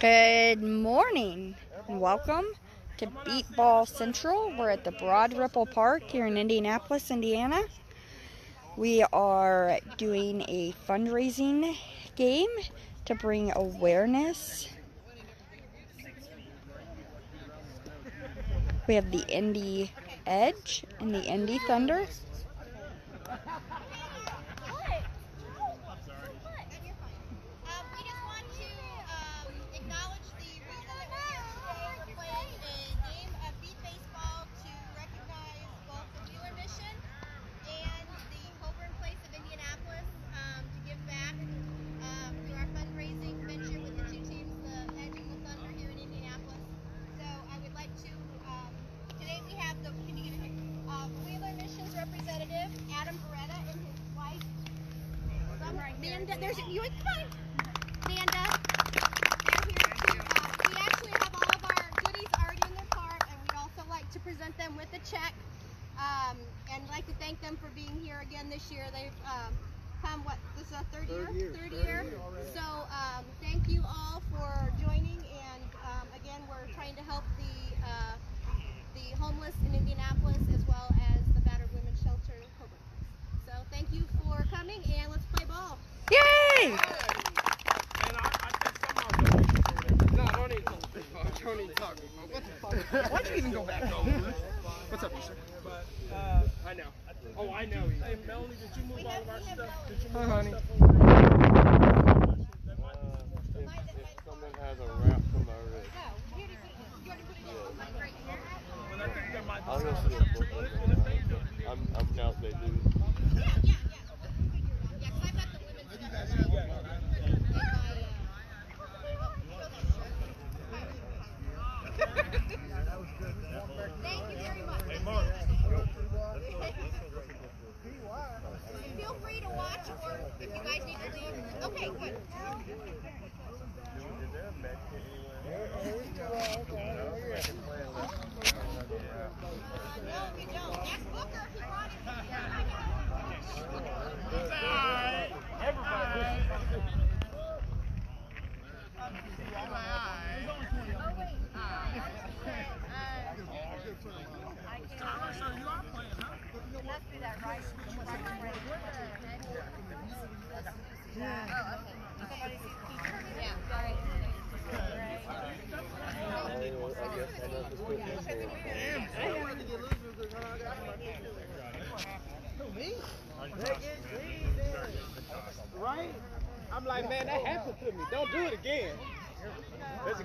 Good morning and welcome to Beep Ball Central. We're at the Broad Ripple Park here in Indianapolis, Indiana. We are doing a fundraising game to bring awareness. We have the Indy Edge and the Indy Thunder.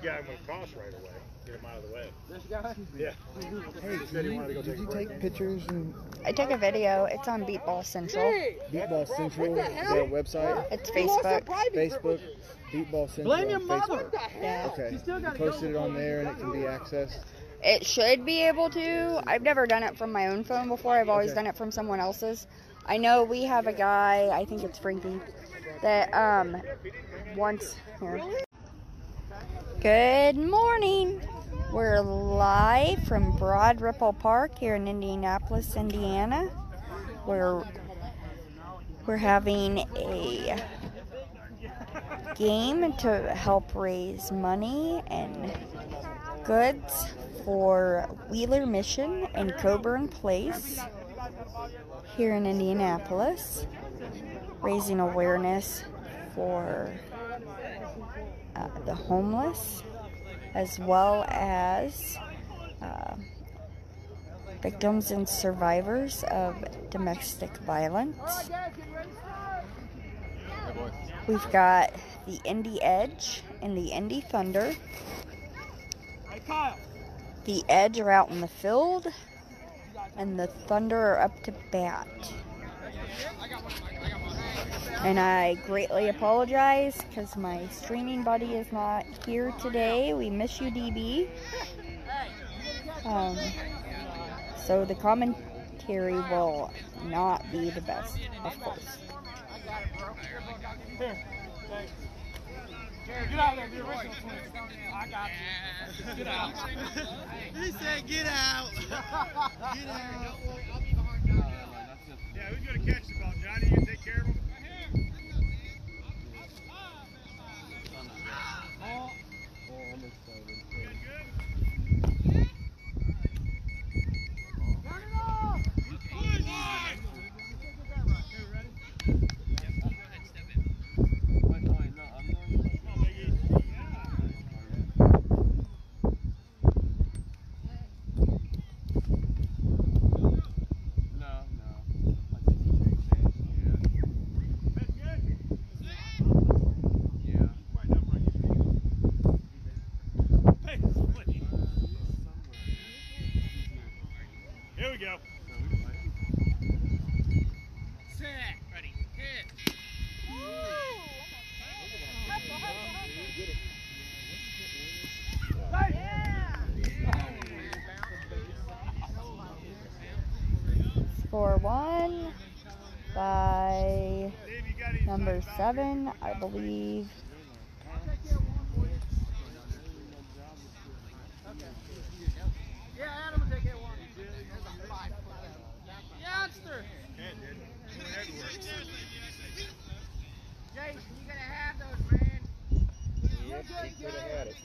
Guy I'm gonna cross right away. Get him out of the way. This guy? Yeah. Hey, He said he wanted to go did take a you break. take pictures and I took a video. It's on Beep Ball Central. Hey, Beepball Central, the the hell? website, It's he wants a Facebook. Facebook, group. Beepball Central Blame your mother. Facebook. What the hell? Okay, You still gotta posted it on there and it can be accessed. It should be able to. I've never done it from my own phone before. I've always Okay. done it from someone else's. I know we have a guy, I think it's Frankie, that um wants here. Good morning. We're live from Broad Ripple Park here in Indianapolis, Indiana. We're we're having a game to help raise money and goods for Wheeler Mission and Coburn Place here in Indianapolis, raising awareness for uh, the homeless as well as uh, victims and survivors of domestic violence. We've got the Indy Edge and the Indy Thunder. The Edge are out in the field, and the Thunder are up to bat. And I greatly apologize because my streaming buddy is not here today. We miss you, DB. Um, so the commentary will not be the best, of course. Here. Get out there. The original twins. I got you. Get out. He said, get out. get out. Yeah, who's gonna catch the ball? Johnny, you take care of him. one by number seven, I believe. Yeah, Adam will take it one. Youngster. Jason, you gotta have those, man. Yeah, he could have had it.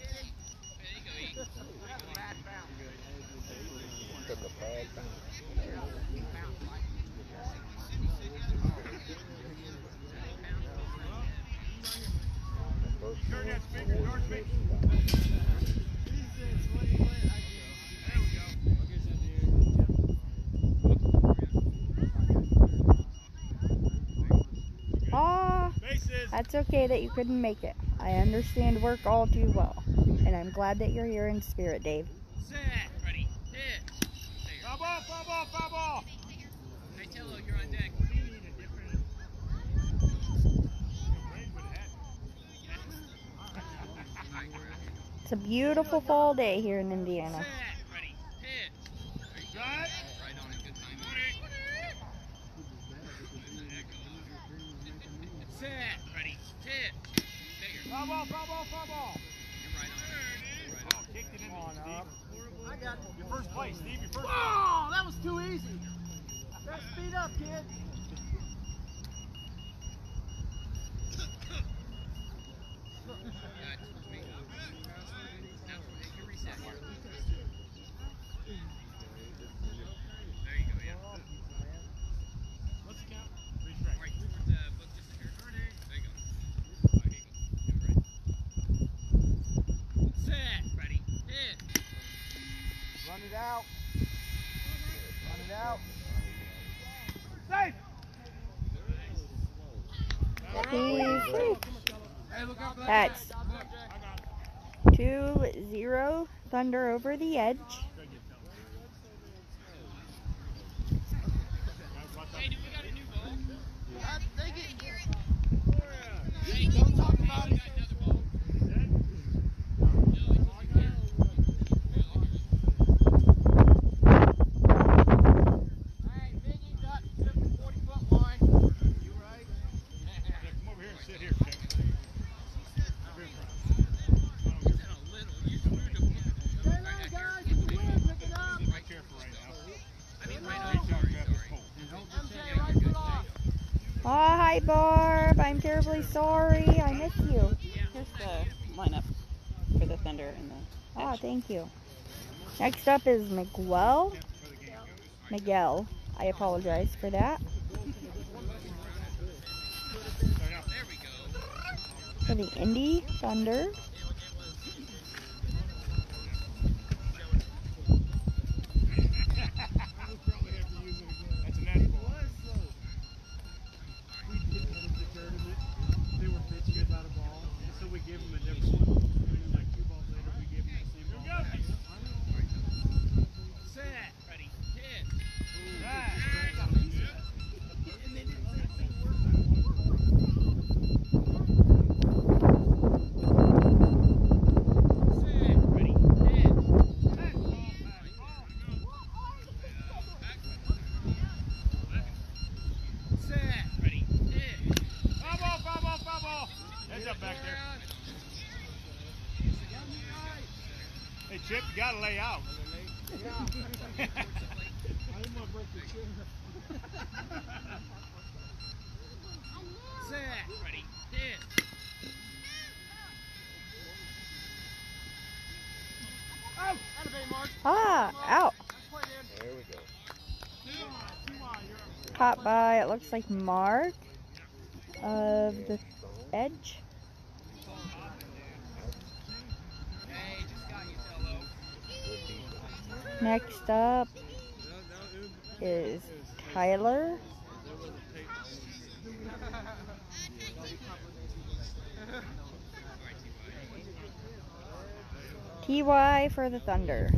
Took a bad time. Aw, that's okay that you couldn't make it. I understand work all too well. And I'm glad that you're here in spirit, Dave. Set. Ready. Hit. Foul ball, foul ball, foul ball. Hey, Tello, you're on deck. It's a beautiful fall day here in Indiana. Set. Ready. Hit. Got it. Right on it. Good time. Set. Ready. Hit. Bigger. Foul ball, foul ball, foul ball. You're right on it. Right on. Kicked it in, Steve. I got a beautiful fall day here in Indiana. Whoa, that was too easy. Better speed up, kid. It out. Run it out. Safe. That's 2 0 Thunder over the edge. Hey, Biggie got to the 40 foot line. You right? Come over here and sit here, Chuck. Stay low, guys. You can win. Pick it up. Be careful right now. Stay low. Grab this pole. MJ, right foot off. Oh, hi, Barb. I'm terribly sorry. I miss you. Here's the lineup for the Thunder and the Ah, Edge. thank you. Next up is Miguel. Miguel. I apologize for that. For the Indy Thunder. Hey, gotta lay out. I didn't want to break the chair. Set. Ah, out. There we go. Caught by, it looks like Mark of the Edge. Next up is Tyler. TY for the Thunder.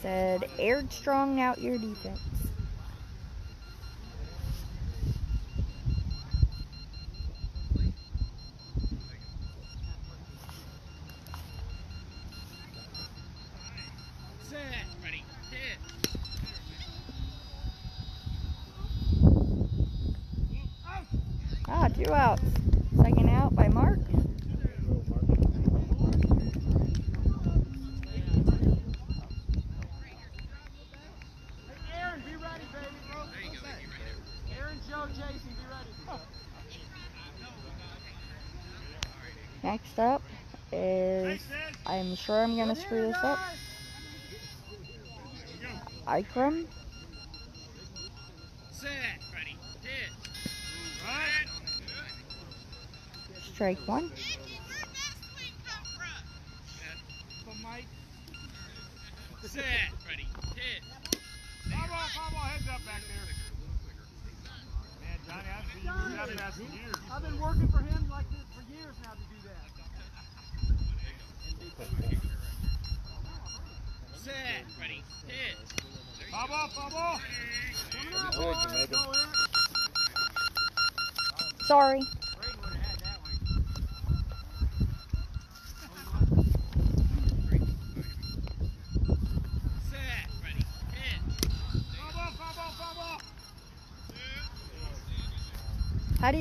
Said, aired strong out your defense. I'm sure I'm gonna screw this up. Ikram. Strike one.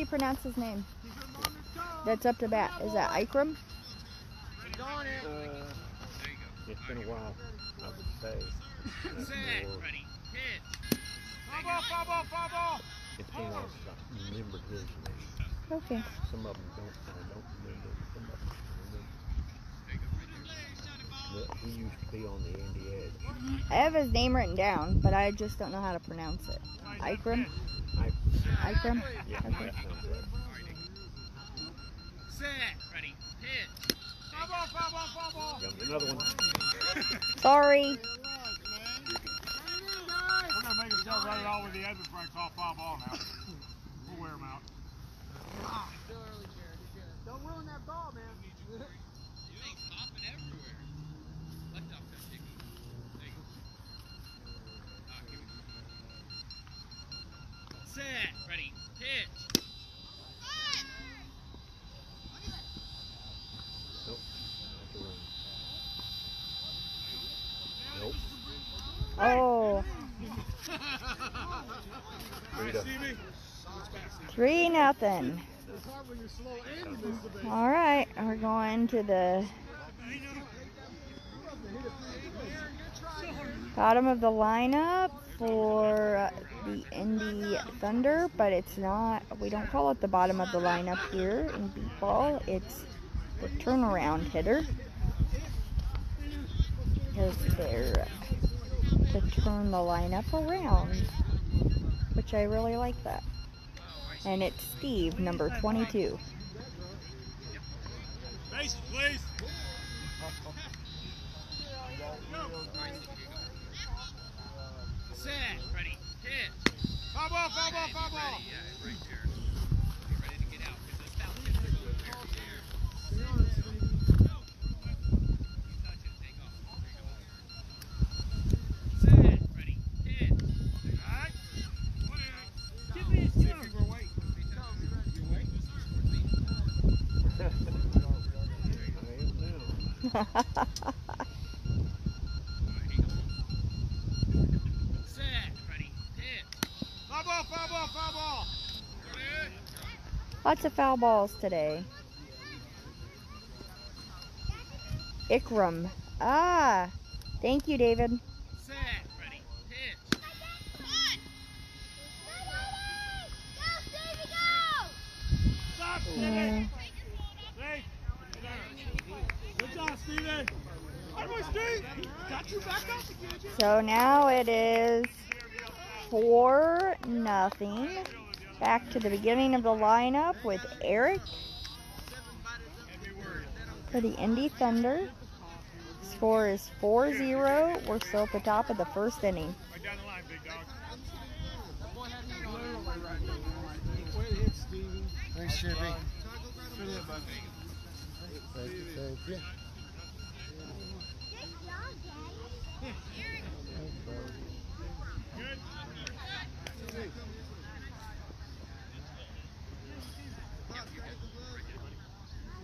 Pronounce his name? That's up to bat. Is that Ikram? He's on it. Uh, it's been a while, I would say. Set. Ready. Hit. Foul ball, foul ball, ball. It's been a while since I remembered his name. Okay. Some of them don't, I don't remember, some of them remember. But he used to be on the Indy Edge. I have his name written down, but I just don't know how to pronounce it. Ikram? I, Ikram? yeah, Okay. that sounds right. Set. Ready. Hit. Foul ball, foul ball, foul ball. Another one. Sorry. We're gonna make him start running all with the edge before I call foul ball now. Three nothing. All right, we're going to the bottom of the lineup for the Indy Thunder, but it's not. We don't call it the bottom of the lineup here in b-ball. It's the turnaround hitter because they're turn the lineup around, which I really like that. And it's Steve, number 22. Bases, please. Set. Ready. Hit. Foul ball, foul ball, foul ball. Lots of foul balls today. Ikram. Ah, thank you, David. Set. Ready. Hit. Stop, Yeah. Steven. Hey. Good job, Steven. Hi, boy, Steve. Got you back up again. So now it is four nothing. Back to the beginning of the lineup with Eric for the Indy Thunder. Score is 4-0. We're still at the top of the first inning.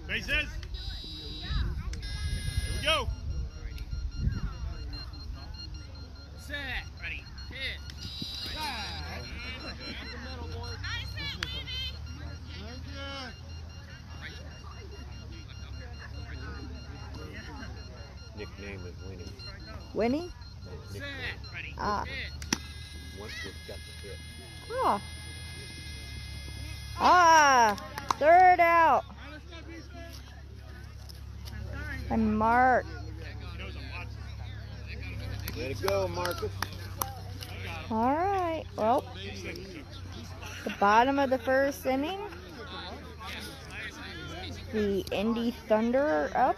Faces. Here we go. Set. Ready. Hit. Nickname is Winnie. Winnie? Ah. Hit. Once we've got the hit. Ah. Ah. Third out. And Mark. Way to go, Marcus. All right. Well, the bottom of the first inning. The Indy Thunder up.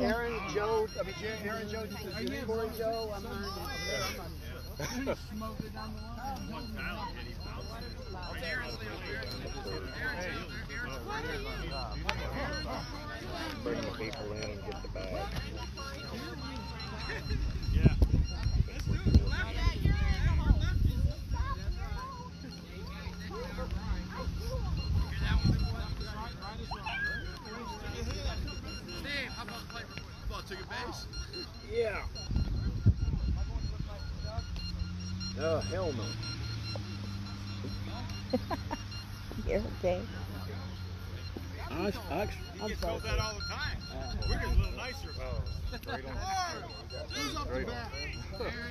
Aaron, Joe, I mean, Aaron, Joe, just Joe. I'm. Bring the people in and get the bag. Oh, hell no. You're okay. I, I, He gets told that all the time. Uh, we're getting a little uh, nicer about it. Right on. Who's up the bat?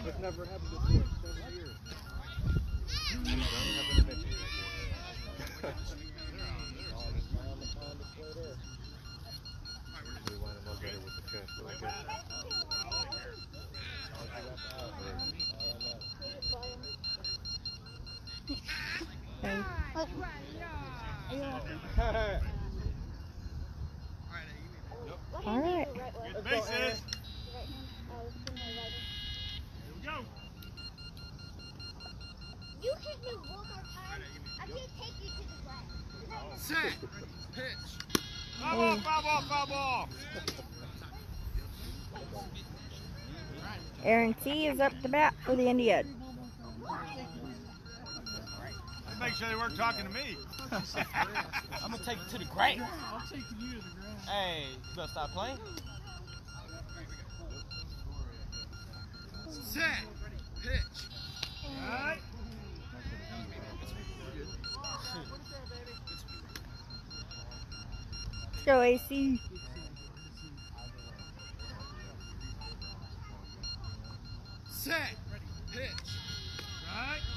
This never happened before in seven years. Don't have an adventure We wind up better with the catch, but I guess. All right. Go. You hit me one more time. I'm gonna take you to the ground. Set. Pitch. Foul ball, foul ball, foul ball. Aaron T is up to bat for the Indians. Make sure they weren't talking to me. I'm gonna take it to the grave. I'll take you to the ground. Hey, you better stop playing. Set. Pitch. Alright. Let's go, AC. Set. Pitch. Alright. Let's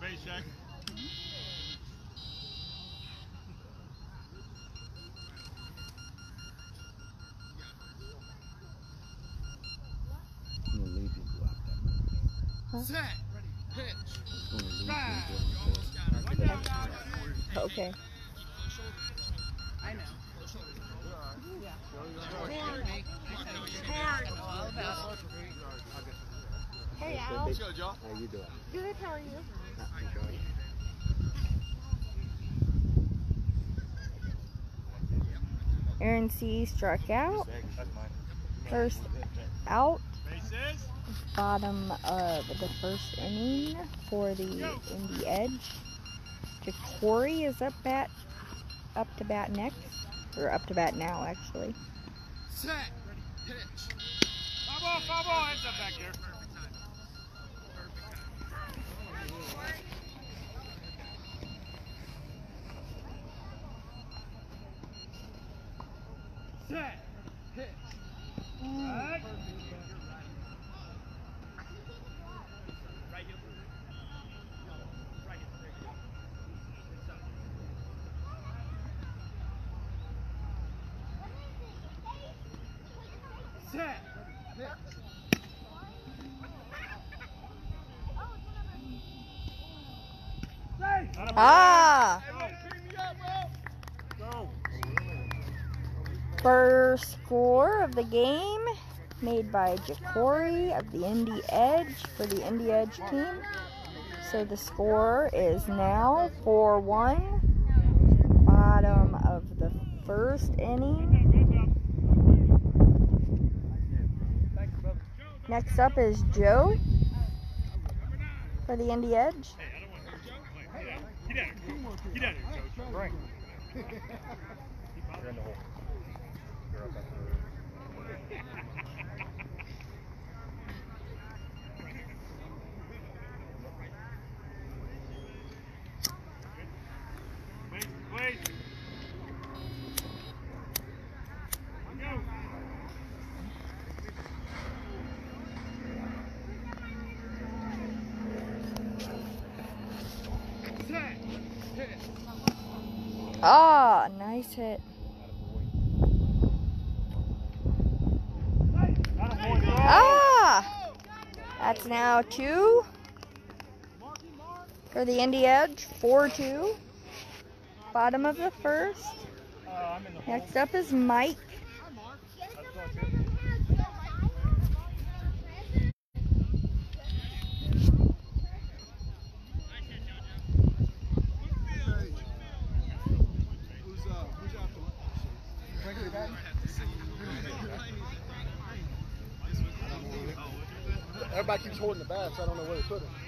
base check. Set, ready, pitch, five. Okay. I know. Hey, Al. How you doing? Good, how are you? Aaron C. struck out. First out, bottom of the first inning for the Indy Edge. Jacory is up bat, up to bat next, or up to bat now actually. Set. ready, Pitch. Foul ball, foul ball. Heads up back there. Set. Of the game made by Jacory of the Indy Edge for the Indy Edge team. So the score is now 4 1. Bottom of the first inning. Next up is Joe for the Indy Edge. Get out of here. Get out of here. Frank. You're in the hole. You're up at the Ah, nice hit. Ah! That's now two for the Indy Edge. 4 2. Bottom of the first. Next up is Mike. Everybody keeps holding the bat, so I don't know where to put him.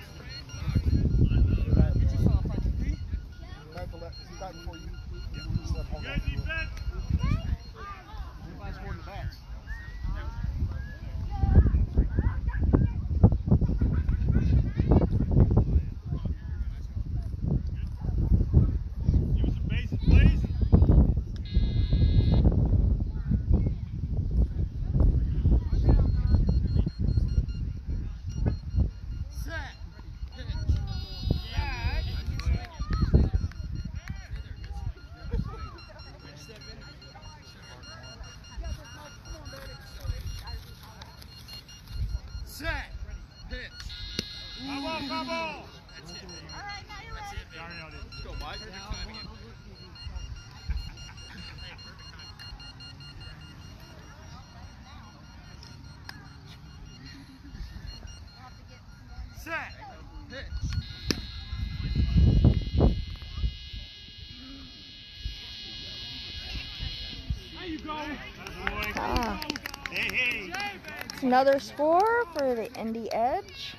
Another score for the Indy Edge.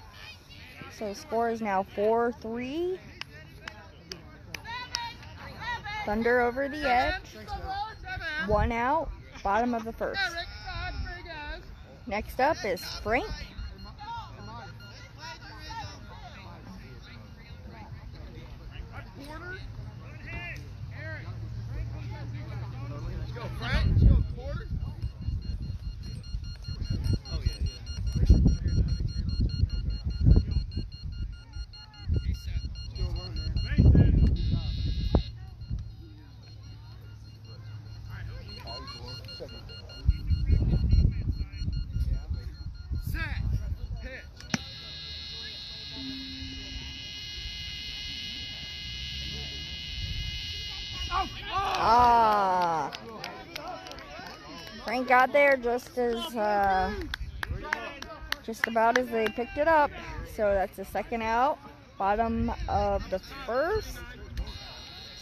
So score is now 4 3. Thunder over the edge. One out. Bottom of the first. Next up is Frank. Got there just as, uh, just about as they picked it up. So that's the second out. Bottom of the first.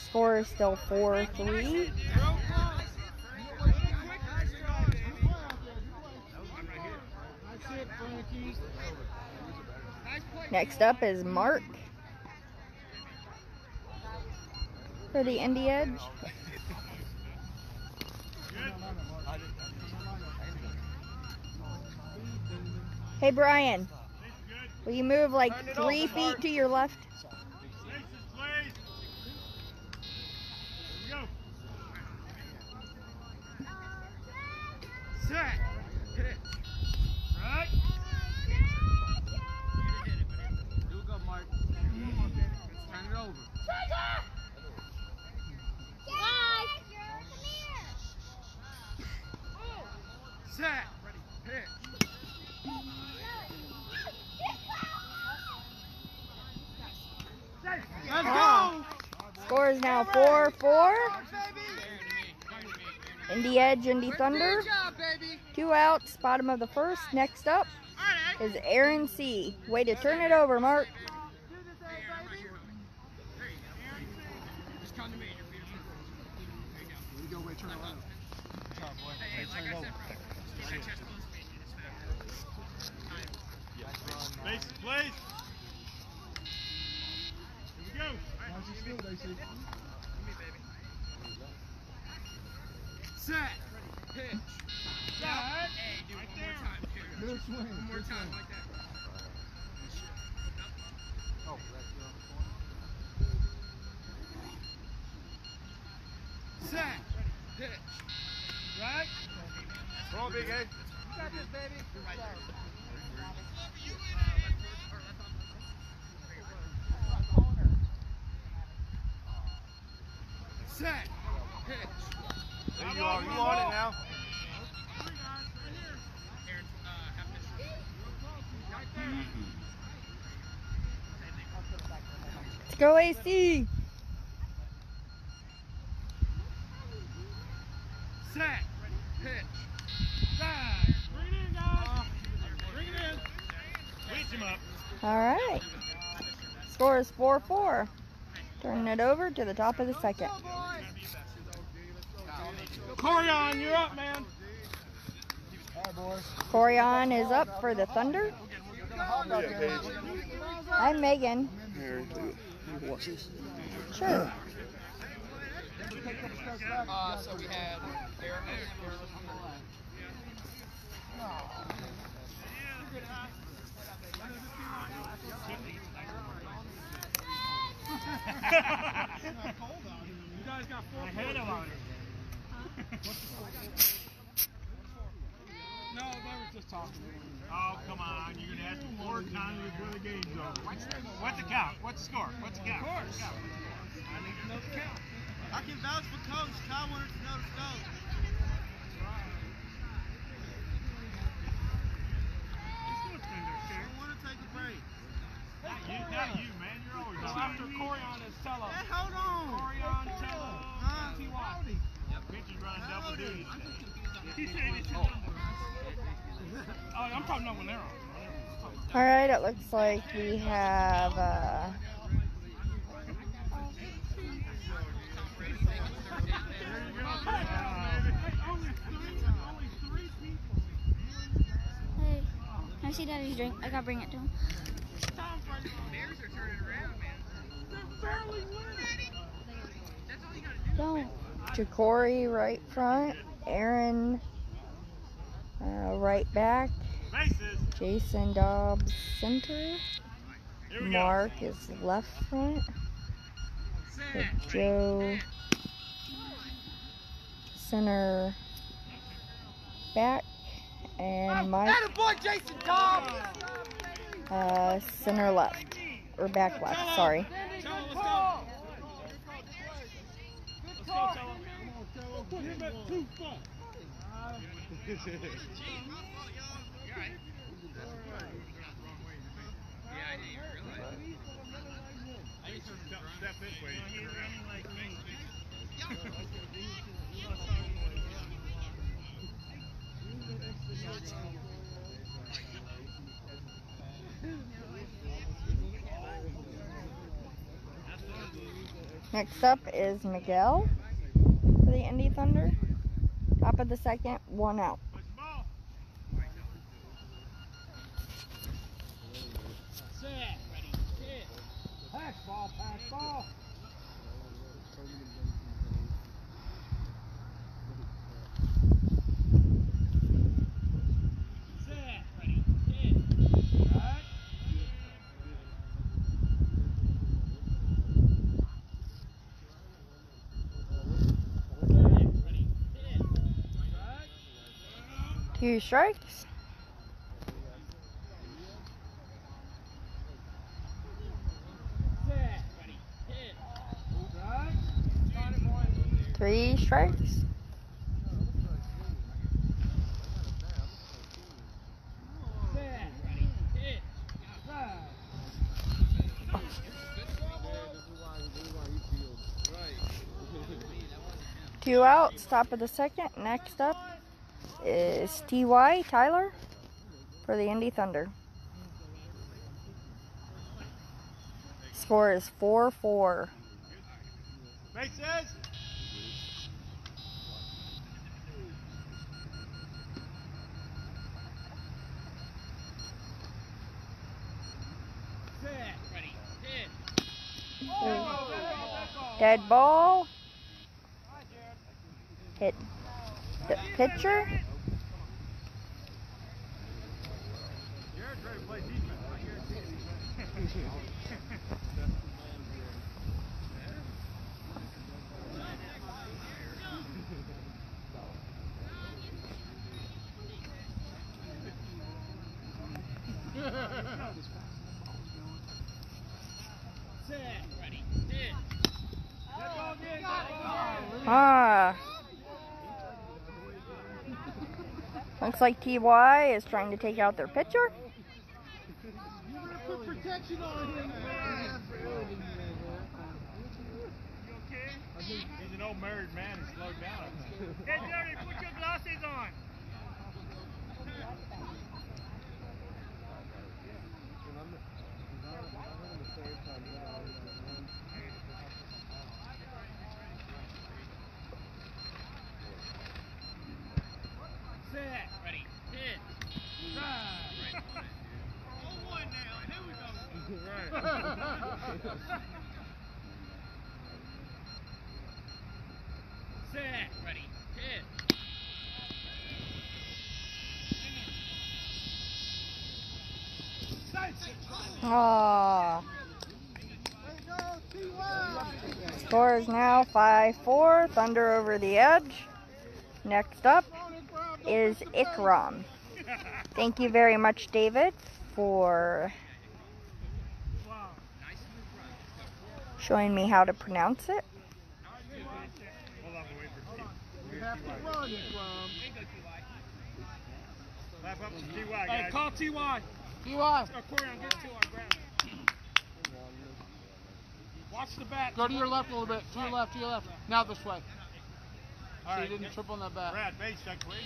Score is still 4 3. Next up is Mark for the Indy Edge. Hey Brian, will you move like three feet to your left? Now 4 4. Indy Edge, Indy Thunder. Two outs, bottom of the first. Next up is Aaron C. Way to turn it over, Mark. Go, AC. Set. Ready. Pitch. Side. Bring it in, guys. Bring it in. Reach him up. All right. Score is 4 4. Turning it over to the top of the second. Corion, you're up, man. Hi, boys. Corion is up for the Thunder. I'm Megan. Here, you. Sure. Uh, so we had Eric. you guys got four ahead of us. No, they were just talking. Oh, come on. You're going to ask me four times before the game's over. What's the count? What's the score? What's the count? Of course. I need to know the count. I can vouch for Coach. Kyle wanted to know the scope. It looks like we have uh, Hey, can I see Daddy's drink? I gotta bring it to him. Bears are turning around, man. Don't. Ja'Cory right front, Aaron uh, right back. Jason Dobbs center, Here we Mark is left front, with Set. Joe center back, and Mike boy, Jason Dobbs. uh, center left or back left. Sorry. Next up is Miguel for the Indy Thunder. Top of the second, one out. Pass ball, pass ball. Set. Ready. Hit. Right. Set. Ready. Hit. Right. Two strikes. Set. Ready. Hit. Right. Got it, boy. Three strikes. Set. Ready. Hit. Right. Two outs, top of the second. Next up is T.Y. Tyler for the Indy Thunder. Score is 4 4. Bases. Set. Ready. Hit. Dead ball. Hit the pitcher. Looks like TY is trying to take out their pitcher. Put protection on him. He's an old married man who slowed down. Hey, Jerry, put your glasses on. Set. Ready. Hit. Right. Oh, one now. Here we go. Set. Ready. Hit. Ah. Score is now 5 4. Thunder over the edge. Next up is Ikram. Thank you very much, David, for showing me how to pronounce it. Hold on, wait for Steve. You have to run it from. Lap up to TY, Hey, call Ty. Ty. Corey, I'll get two on ground. Watch the bat. Go to your left a little bit. To your left. To your left. Now this way. All so right, you didn't trip on that bat. Brad, base check, please.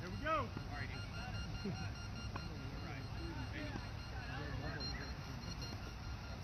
Here we go.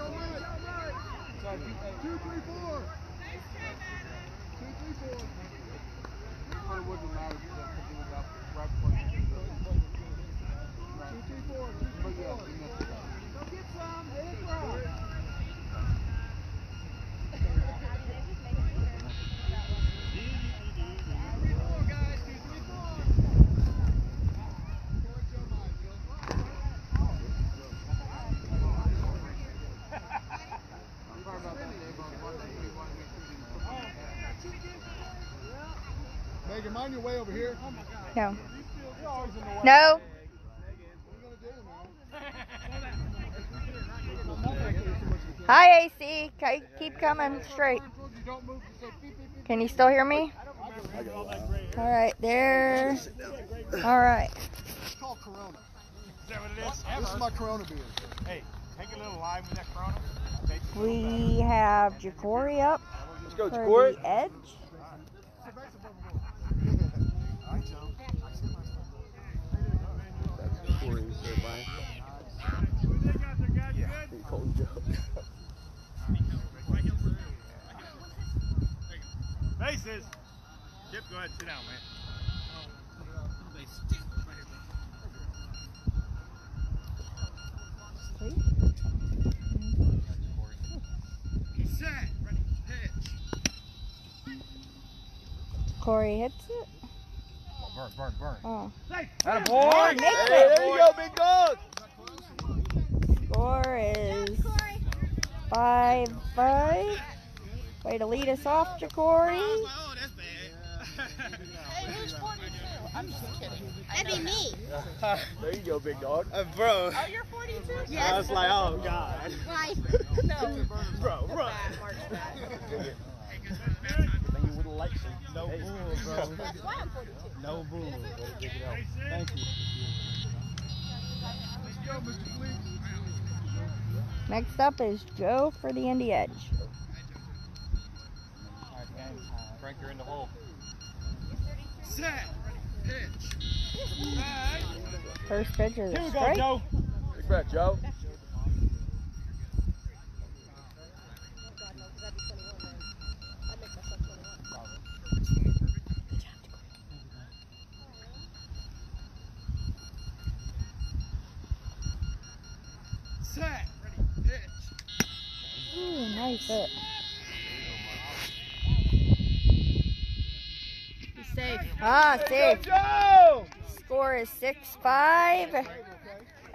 Your right. So if you, two, three, four. Two, three, four. But it wouldn't matter because it was out right before hit it. Two, three, four. Two, three, four. Go get some. It's your way over here. No. You're always in the way. No. What are you gonna do, man? Hi, AC. Keep coming straight. Can you still hear me? All right, there. All right. It's called Corona. Is that what it is? This is my Corona beer. Hey, take a little lime with that Corona. I'll take it. We have Jacory up Let's go, Jacory. edge. That's Corey's there, Brian. They got their guys good. He called Joe. Bases. Chip, go ahead sit down, man. Set. Ready. Pitch. Corey hits it. Burn, burn, burn. Oh. That boy. Makes Hey, it. there you go, big dog. Score is five five. Way to lead us off, Jacory. Oh, that's bad. Hey, who's 42? I'm just kidding. That'd be me. There you go, big dog. Uh, bro, Oh, you're 42? I Yes. was like, oh god. Why? No. Bro, run. Then you would have liked some. No bull, bro. That's why I'm 42. No bull. Bases. Thank you. Next up is Joe for the Indy Edge. Frank, you're in the hole. Set. Pitch. First pitch is Here we go, strike. Joe. Big breath, Joe. Set. Ready. Pitch. Ooh, nice hit. He's safe. Ah, safe. Score is 6 5.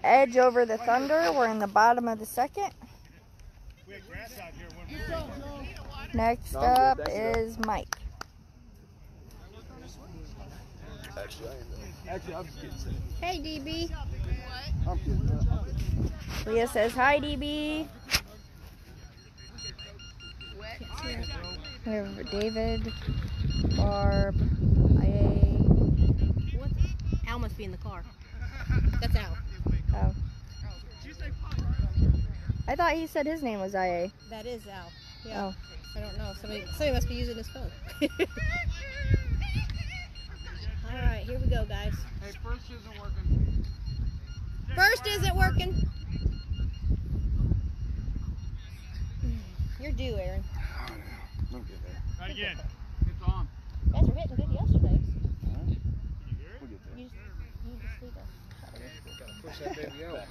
Edge over the Thunder. We're in the bottom of the second. We had grass out here when we were Next No, I'm good, up is Mike. Actually, I am. Just getting sick. Hey, DB. I'm kidding. I'm kidding. Leah says hi, DB. We have David, Barb, IA. What? Al must be in the car. That's Al. Oh. I thought he said his name was IA. That is Al. Yeah. Oh. I don't know. Somebody, somebody must be using his phone. All right, here we go, guys. Hey, first isn't working. First isn't working. You're due, Aaron. Don't get there. Right again. It's on. You guys were hitting good yesterday. We'll get there. You just need to sleep us. Gotta push that baby out.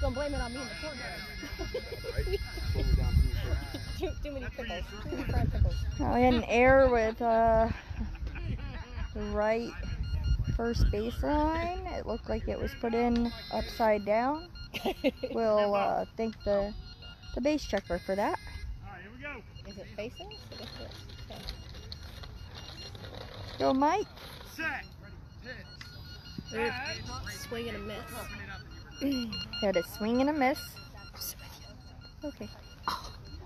Don't blame it on me in the corner. Slow too, too, too many pickles. Too many fried pickles. Now we had an error with uh, the right first baseline. It looked like it was put in upside down. We'll uh, thank the the base checker for that. All right, here we go. Is it facing us? I guess it is. Okay. Go, Mike. Set. Ready. Swing and a miss. Had a swing and a miss. Okay.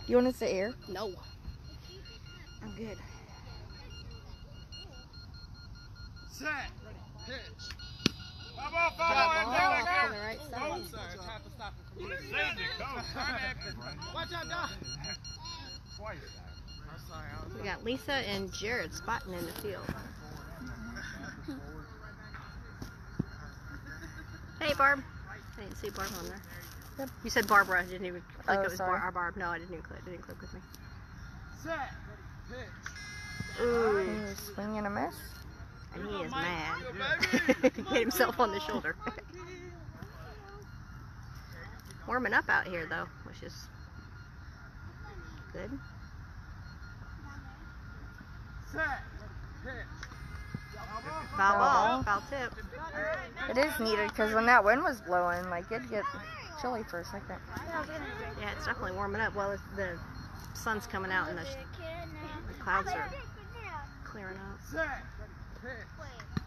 You want to sit here? No. I'm good. Set. Pitch. Foul Foul ball, ball. and down, On the right side. Go. Saved it, go. Watch out, Doc. Twice. We got Lisa and Jared spotting in the field. Hey, Barb. I didn't see Barb on there. Yep. You said Barbara. I didn't even click Oh, it was sorry. our Barb. No, I didn't even click. Didn't click with me. Set. Pitch. Ooh, swing and a miss. And he is mad. Hit himself on the shoulder. Warming up out here though, which is good. Set. Foul Foul ball, ball. foul tip. It is needed because when that wind was blowing, like it'd get chilly for a second. Yeah, it's definitely warming up. Well, the sun's coming out and the, the clouds are clearing out. Set. Ready.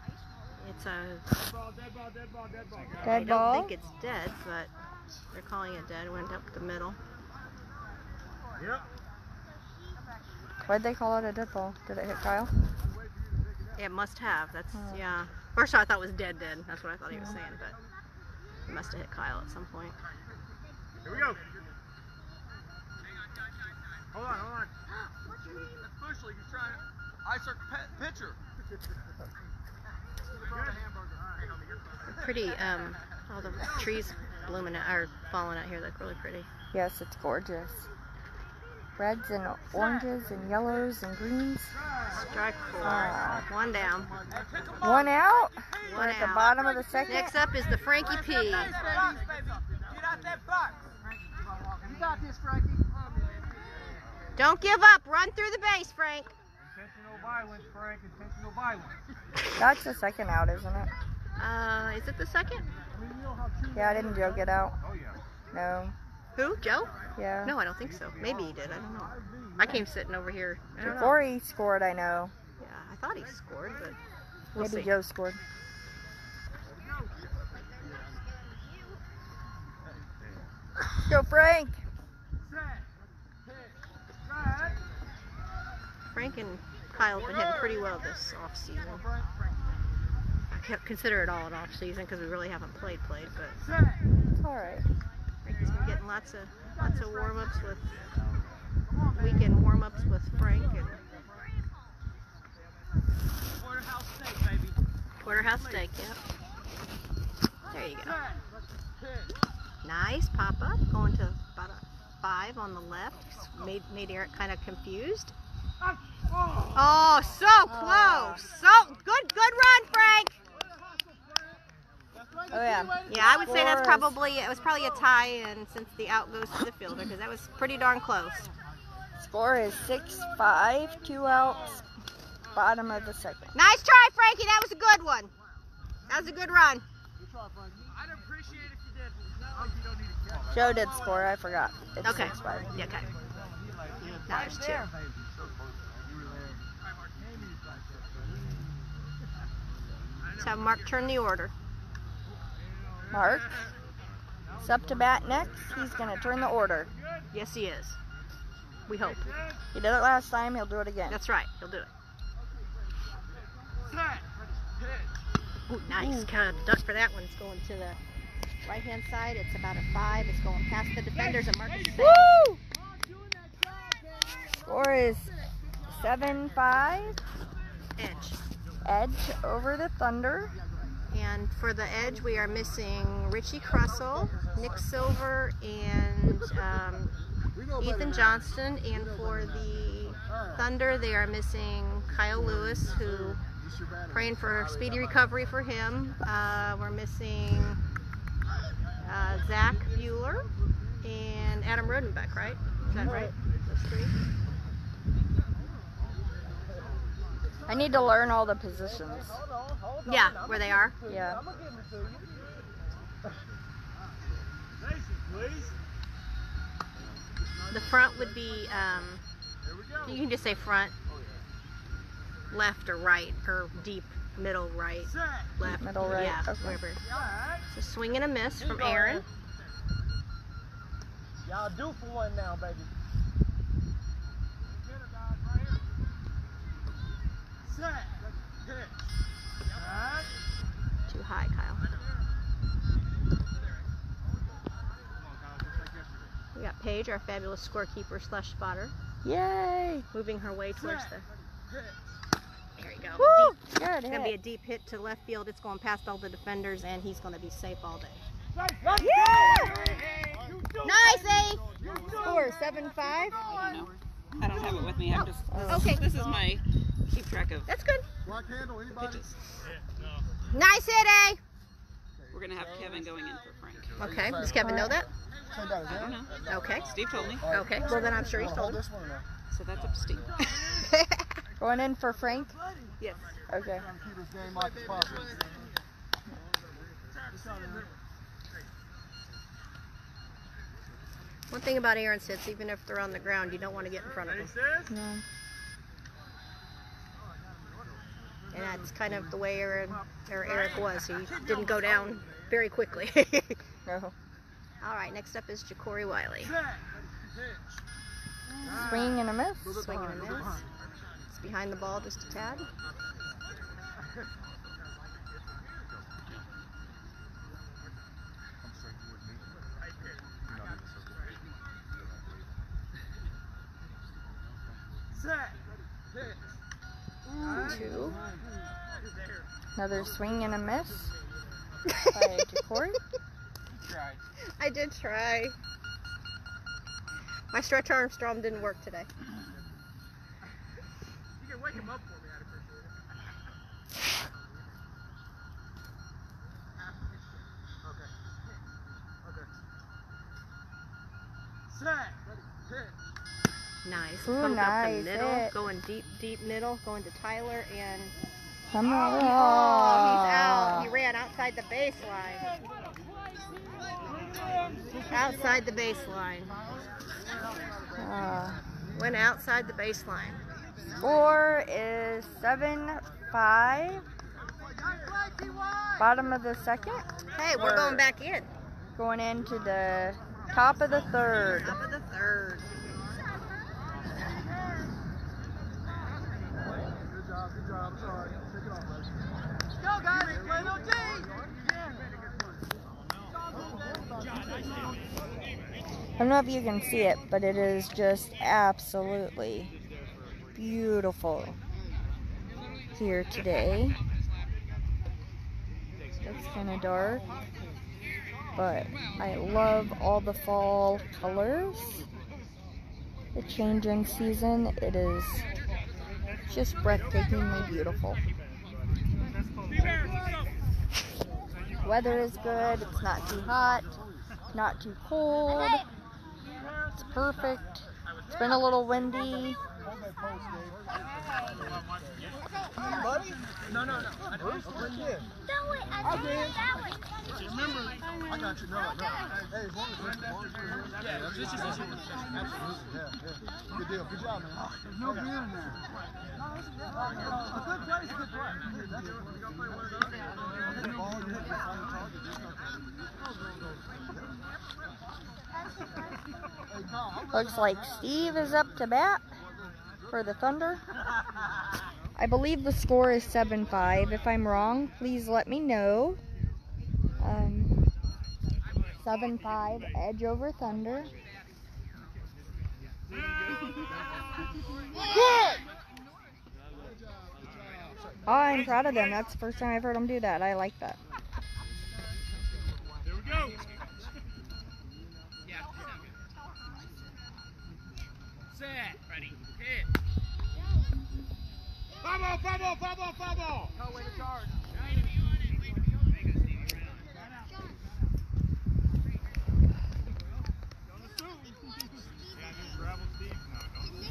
Pitch. It's a. Ball, dead ball, dead ball, dead ball. I Dead don't think it's dead, but They're calling it dead. Went up the middle. Yep. Why'd they call it a dead ball? Did it hit Kyle? It must have. That's Oh. yeah. First I thought it was dead, dead. That's what I thought he was saying, but it must have hit Kyle at some point. Here we go. Hold on, hold on. Officially, you're trying to ice our pe- pitcher. Pretty. Um, all the trees blooming out, are falling out here look really pretty. Yes, it's gorgeous. Reds and oranges and yellows and greens. Strike four. Ah. One down. One out. We're One at the bottom of the second. Next up is the Frankie P. Get out that box. You got this, Frankie. Don't give up. Run through the base, Frank. Intentional violence, Frank. Intentional violence. That's the second out, isn't it? Uh, is it the second? Yeah, I didn't Joe get out? Oh yeah. No. Who? Joe? Yeah. No, I don't think so. Maybe he did. I don't know. I came sitting over here. I don't know. Before he scored, I know. Yeah, I thought he scored, but we'll Maybe see. Joe scored. Go Frank! Frank and Have been hitting pretty well this off season. I can't consider it all an off season because we really haven't played played, but It's alright. Frankie's been getting lots of lots of warm ups with weekend warm ups with Frank and Porterhouse steak, baby. Steak. Yep. There you go. Nice pop up, going to about a five on the left. Made made Eric kind of confused. Oh, so close! So good, good run, Frank. Oh yeah. Yeah, I would say that's probably it was probably a tie, and since the out goes to the fielder, because that was pretty darn close. Score is 6-5, two outs, bottom of the second. Nice try, Frankie. That was a good one. That was a good run. I'd appreciate if you did. but It's not like you don't need a catch. Joe did score, I forgot. It's Okay. 6-5. Yeah, okay. Now there's two. Let's have Mark turn the order. Mark. It's up to bat next. He's going to turn the order. Yes, he is. We hope. He did it last time, he'll do it again. That's right. He'll do it. Set. Pitch. Ooh, nice. Hmm. Kind of duck for that one. It's going to the right hand side. It's about a five. It's going past the defenders and Mark is safe. Woo! Score is 7-5. Edge. Edge over the Thunder. And for the edge, we are missing Richie Crussell, Nick Silver, and um, Ethan Johnston. And for the Thunder, they are missing Kyle Lewis, who praying for speedy recovery for him. Uh, we're missing uh, Zach Bueller and Adam Rodenbeck, right? Is that right? Those three. I need to learn all the positions. Yeah, where they are. Yeah. The front would be, um, you can just say front, left or right, or deep, middle, right, left. Middle, right, Yeah, okay. wherever. Alright. So swing and a miss from Aaron. Y'all do for one now, baby. Set. Pitch. Alright. Too high, Kyle. We got Paige, our fabulous scorekeeper slash spotter, Yay! moving her way towards the. There you go. Woo! Deep. Good It's gonna be a deep hit to left field. It's going past all the defenders, and he's gonna be safe all day. Yeah! Nice, A. Score 7-5. I don't know. I don't have it with me. I'm just. Oh. Okay. This is my keep track of That's good. Black handle, anybody? pitches. Nice hit, A. We're gonna have Kevin going in for Frank. Okay. Does Kevin know that? I don't know. Okay. Steve told me. Okay. Well, then I'm sure he's told him. one So that's up to Steve. Going in for Frank? yes. Okay. Keep this game like it's possible. One thing about Aaron's hits, even if they're on the ground, you don't want to get in front of them. No. And that's kind of the way Aaron or Eric was. He didn't go down very quickly. No. All right, next up is Ja'Cory Wiley. Swing and a miss. Swing and a miss. It's behind the ball just a tad. Two. Another swing and a miss by Ja'Cory. I did try. My stretch Armstrong didn't work today. You can wake him up for me, I'd appreciate it. Okay. Okay. Set. Ready. Hit. Nice. Ooh, Comes up the middle, hit. going deep, deep middle, going to Tyler, and Come on. oh, he's out. He ran outside the baseline. Outside the baseline. Uh, Went outside the baseline. score is 7 5. Bottom of the second. Hey, we're going back in. Going into the top of the third. Top of the third. Good job, good job. It's all right. Take it off, buddy. Go, guys. Play no G. I don't know if you can see it, but it is just absolutely beautiful here today. It's kind of dark, but I love all the fall colors. The change in season, it is just breathtakingly beautiful. Weather is good, it's not too hot, not too cold. It's perfect. It's been a little windy. That post, Dave. Buddy? No, no, no. Bruce, bring it. That way, I do it that way. Remember, I got you. No, no. Hey, as long as here. yeah, this is Absolutely. Yeah, yeah. Good deal. Good job, man. There's no beer in there. a good play is a good play. Hit the ball, you hit the final target. There's nothing. Hey, Kyle, I'm Looks like Steve is up to bat for the Thunder. I believe the score is 7 5. If I'm wrong, please let me know. Um, 7 5, edge over Thunder. Oh, I'm proud of them. That's the first time I've heard them do that. I like that. Here we go. Set. Foul ball, foul ball. No way to charge. Yeah, just gravel Steve. No, don't.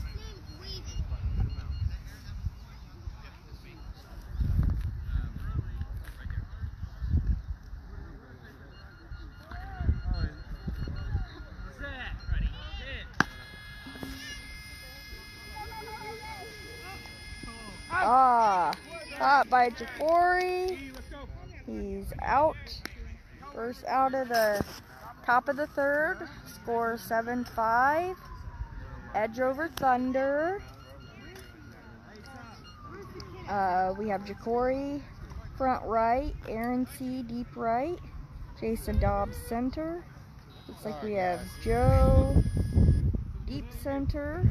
Set. Ready. Hit. Ah, caught by Ja'Cory. He's out. First out of the top of the third. Score 7 5. Edge over Thunder. Uh, we have Ja'Cory front right, Aaron C deep right, Jason Dobbs center. Looks like we have Joe deep center,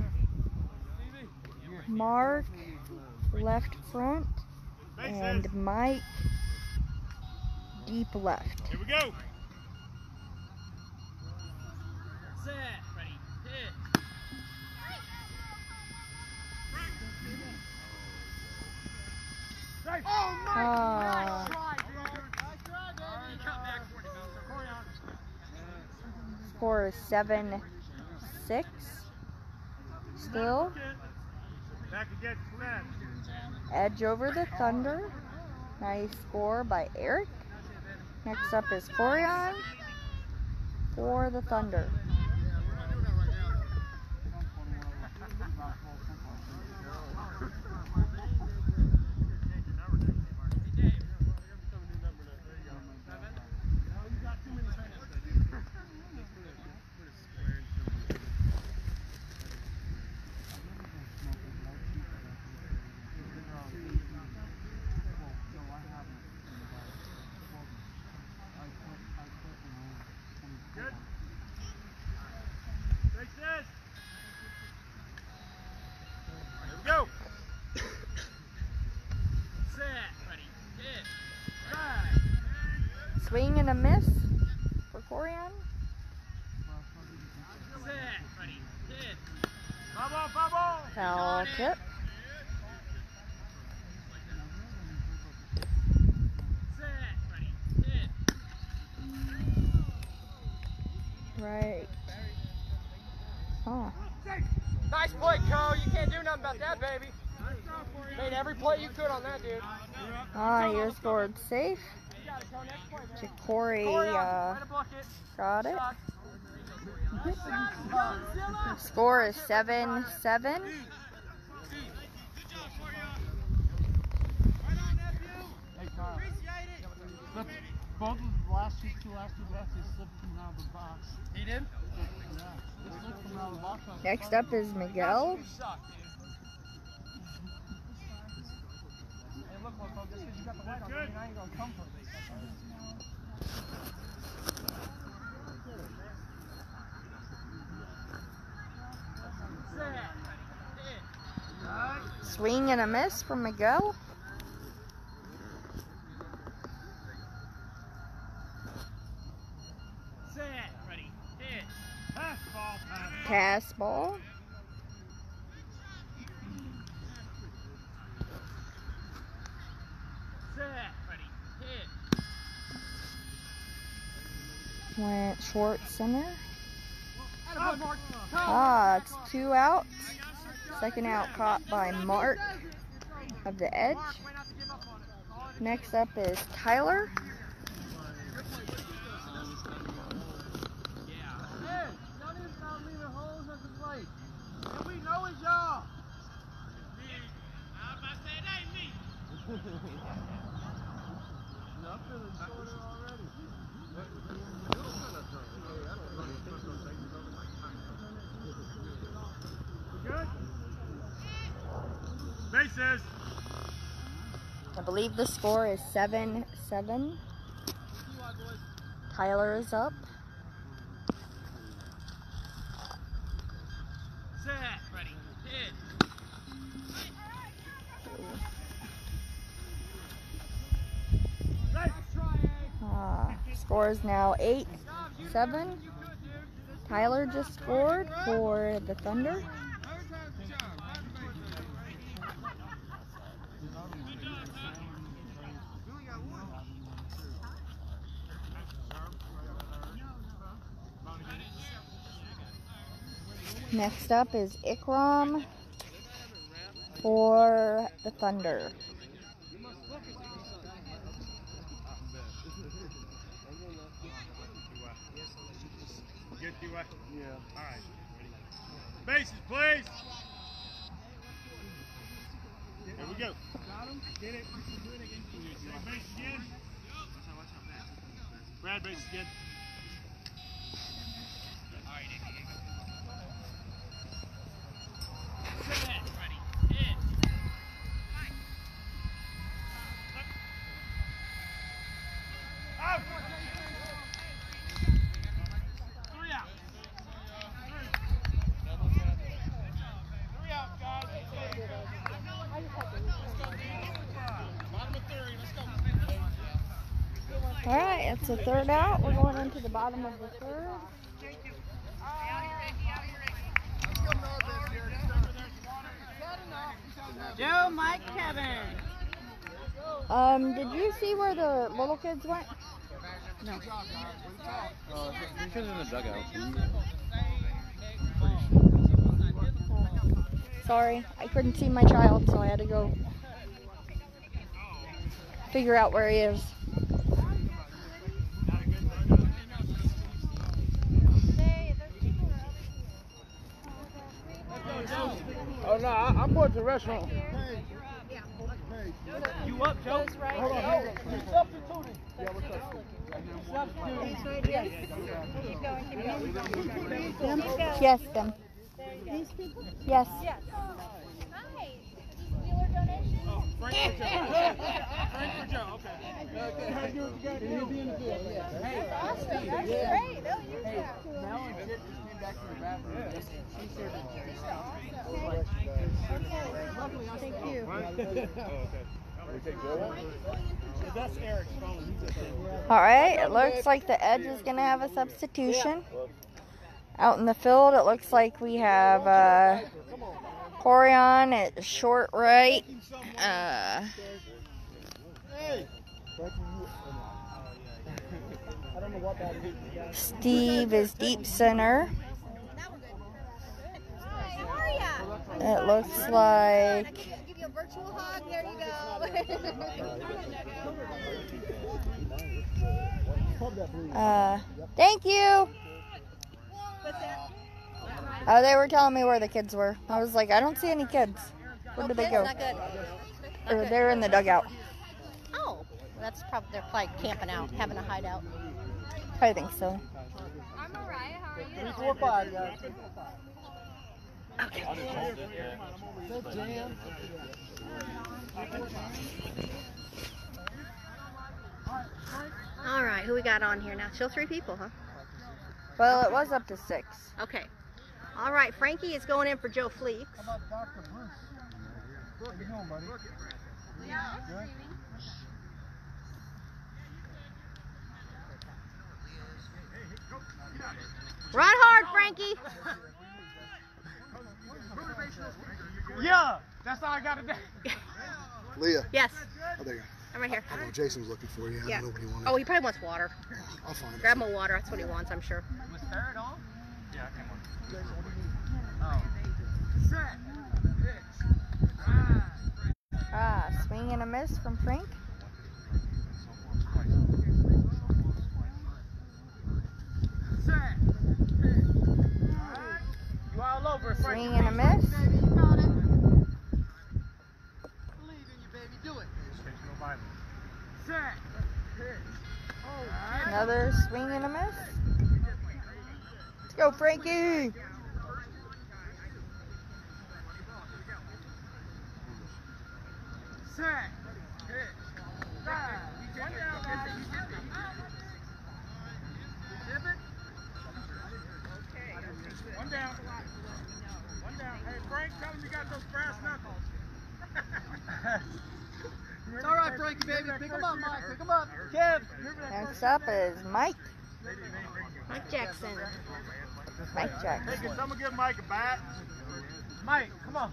Mark left front, and Mike deep left. Here we go. Set. Ready. Hit. 40 score is 7 6. Still, Back again, Clem. Edge over the Thunder. Nice score by Eric. Next up is Corion for the Thunder. and a miss for Corian. Set. Ready. Hit. Bubble, bubble. Foul tip. Set. Ready. Hit. Right. Oh. Nice play, Co. You can't do nothing about that, baby. Made every play you could on that, dude. Ah, you're scored safe. You got it, Co. Next play, man. Corey uh, try to block it. got it. Shot. Nice shot, Godzilla. Score is 7 7. Hey, Kyle. Both the last two, two last two bets, they slipped from out of the box. He did? Yeah, they slipped from out of the box. on- Next up is Miguel. You suck, dude. Hey, look, look, just because you got the white on, I mean, I ain't gonna come for it. Set. Hit. Nice. Swing and a miss from Miguel. Set. Ready. Hit. Pass ball. Pass ball. Went short center. Attaboy, Mark. Ah, it's two outs. Second out caught by Mark of the edge. Mark, way not to give up on it. All it is. Next up is Tyler. Hey, y'all need to stop leaving holes at the plate. And we know it's y'all. I'm feeling shorter already. Good? Bases. I believe the score is 7 7. Tyler is up. Set. Ready. Hit. Nice try, Egg. Ah, score is now 8 Job, you 7. You good, dude. Tyler just scored for the Thunder. Next up is Ikram for the Thunder. Bases, please. Here we go. Got him. Get it. Brad, base again. The third out. We're going into the bottom of the third. Joe, Mike, Kevin. Um, did you see where the little kids went? Uh, because in the dugout. Sorry, I couldn't see my child, so I had to go figure out where he is. I'm going restaurant. You up, Joe? Hold on, hold on. You substituting? Yeah, what's up? Yes, them. Yes. Hi. These Wheeler donations. Frank for Joe. Frank for Joe. Okay. He'll be in the field. That's awesome. That's great. They'll use that. All right, it looks like the edge is going to have a substitution. Out in the field, it looks like we have uh, Corion at short right. Uh. Steve is deep center. Hi, how are ya? It looks like Give you a virtual hug. There you go. Pub that blue. Uh, thank you. What's that? Oh, they were telling me where the kids were. I was like, I don't see any kids. Where did they go? Or they're in the dugout. Oh, that's probably they're probably camping out, having a hideout. I think so. I'm Mariah. How are you? Three, four, five, guys. That's jam. All right, who we got on here now? Still three people, huh? Well, it was up to six. Okay. All right, Frankie is going in for Joe Fleeks. How about Dr. Bruce? How you doing, buddy? Good? Run hard, Frankie. Yeah, that's all I got today. Leah. Yes, Oh, there you go. I'm right here. I know Jason's looking for you. I Yeah. don't know what he wanted. Oh, he probably wants water. I'll find him. Grab him a water. That's what he wants, I'm sure. Was third on? Yeah, come on. Ah, swing and a miss from Frank. You all over, Frank. Swing and a miss. Another swing and a miss. Let's go, Frankie. Set, hit, One Frank, tell him you got those brass knuckles. It's all right, Frankie, baby. Pick him up, Mike. Pick him up. Kev. Next up is Mike. Mike Jackson. Mike Jackson. Hey, Jackson. can someone give Mike a bat? Mike, come on.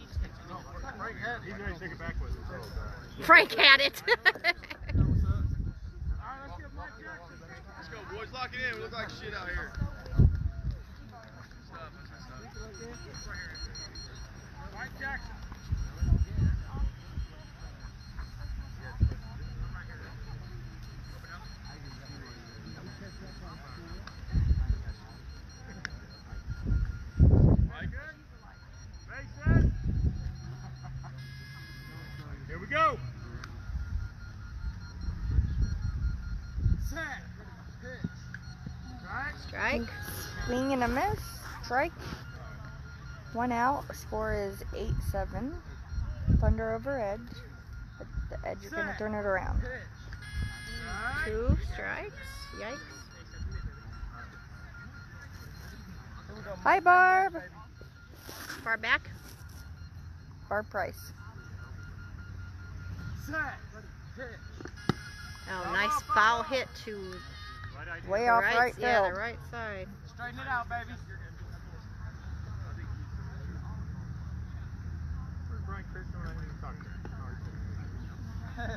Frank had He's ready to take it back with him. Frank had it. All right, let's give Mike Jackson. Let's go, boys. Lock it in. We look like shit out here. Mike Jackson. Mike, good? Face set. Here we go. Set. Pitch. Strike. Swing and a miss. Strike. One out. Score is 8 7. Thunder over Edge. But the Edge are going to turn it around. Two strikes. Yikes. Hi, Barb. Far back. Barb Price. Oh, nice foul hit to Way off right, right yeah, field. the right side. Straighten it out, baby. Where's Brian Christian? I need to talk to him. Set. Pitch. Nice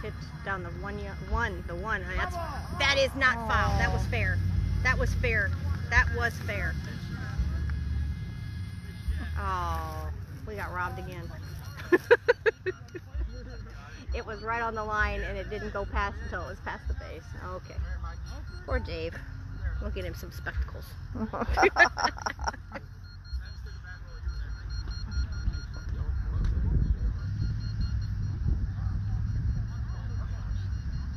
hit down the one, one, the one. That's that is not foul. That was fair. That was fair. That was fair. Oh, we got robbed again. it was right on the line and it didn't go past until it was past the base. Okay. Poor Dave. We'll get him some spectacles.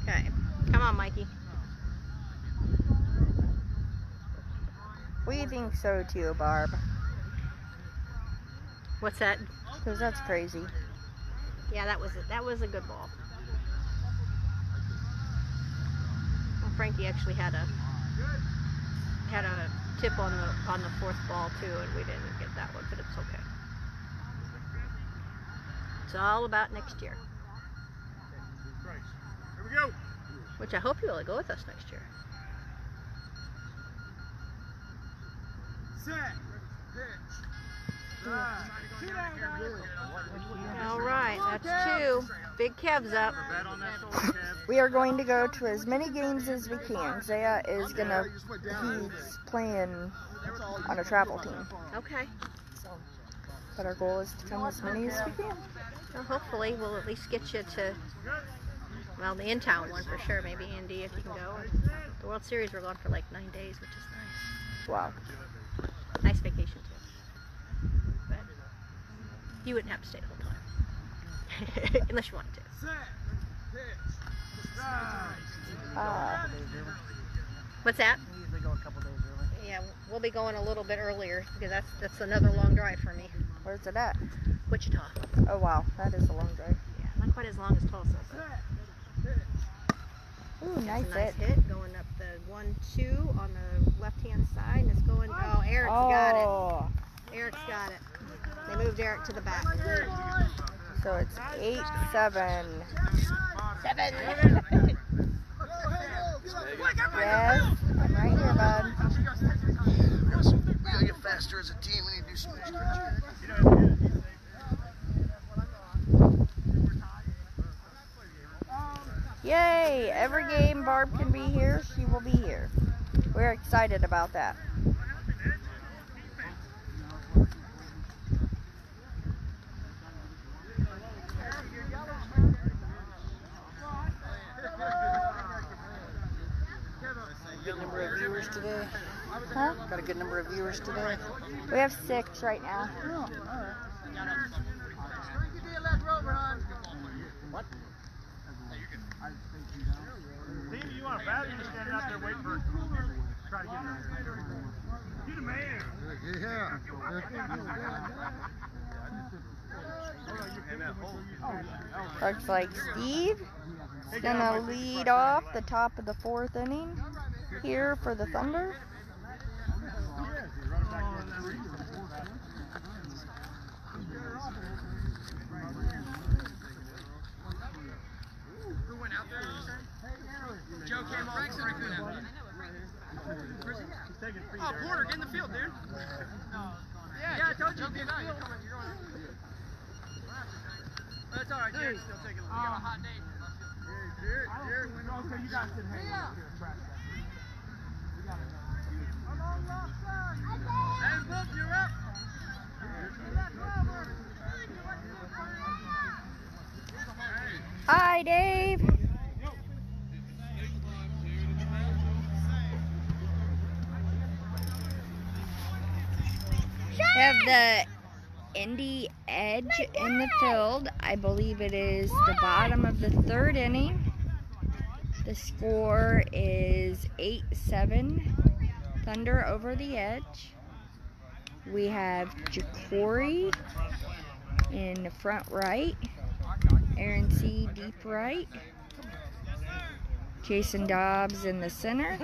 Okay. Come on, Mikey. we think so too, Barb. What's that? Because that's crazy. Yeah, that was it. that was a good ball. Well, Frankie actually had a had a tip on the on the fourth ball too, and we didn't get that one, but it's okay. It's all about next year, Here we go. which I hope you will go with us next year. Set. Pitch. All right, that's two. Big Kev's up. Bet on that shoulder, Kev. We are going to go to as many games as we can. Zaya is gonna, he's playing on a travel team. Okay. So, but our goal is to come as many as we can. Well, hopefully we'll at least get you to well the in-town one for sure. Maybe Indy if you can go. The World Series we're going for like nine days, which is nice. Wow. nice. Vacation you wouldn't have to stay the whole time unless you wanted to. Uh, What's that? We usually go a couple days early. Yeah, we'll be going a little bit earlier because that's that's another long drive for me. where's it at? Wichita. Oh wow, that is a long drive. Yeah, not quite as long as Tulsa. But Ooh, nice a nice hit. hit going up the one two on the left hand side and it's going. Oh, Eric's got it. Oh, Eric's got it. They moved Eric to the back. so it's eight seven. Seven. Yes, I'm right here, bud. We gotta get faster as a team. We need to do some extra. Yay! Every game Barb can be here, she will be here. We're excited about that. Viewers today. Huh? Got a good number of viewers today. We have six right now. Steve, you want a bat or you standing out there waiting for try to get her? You the man. Looks like Steve is gonna lead off the top of the fourth inning here for the Thunder. Joe came on. Frank's went out. Oh, Porter, get in the field, dude. Yeah, yeah I told you. Get in the field. That's all right, Jared's still taking a look. We got a hot day. Jared, Jared, went on. Okay, you guys can hang out. Hey, Book, you're up. Hi, Dave. We have the Indy Edge in the field. I believe it is the bottom of the third inning. The score is 8 7 Thunder over the Edge. We have Ja'Cory in the front right. Aaron C. deep right. Jason Dobbs in the center.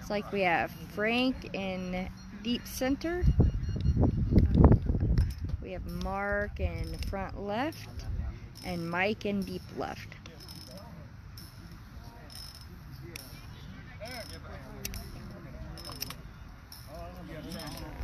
It's like we have Frank in deep center. We have Mark in front left and Mike in deep left. No.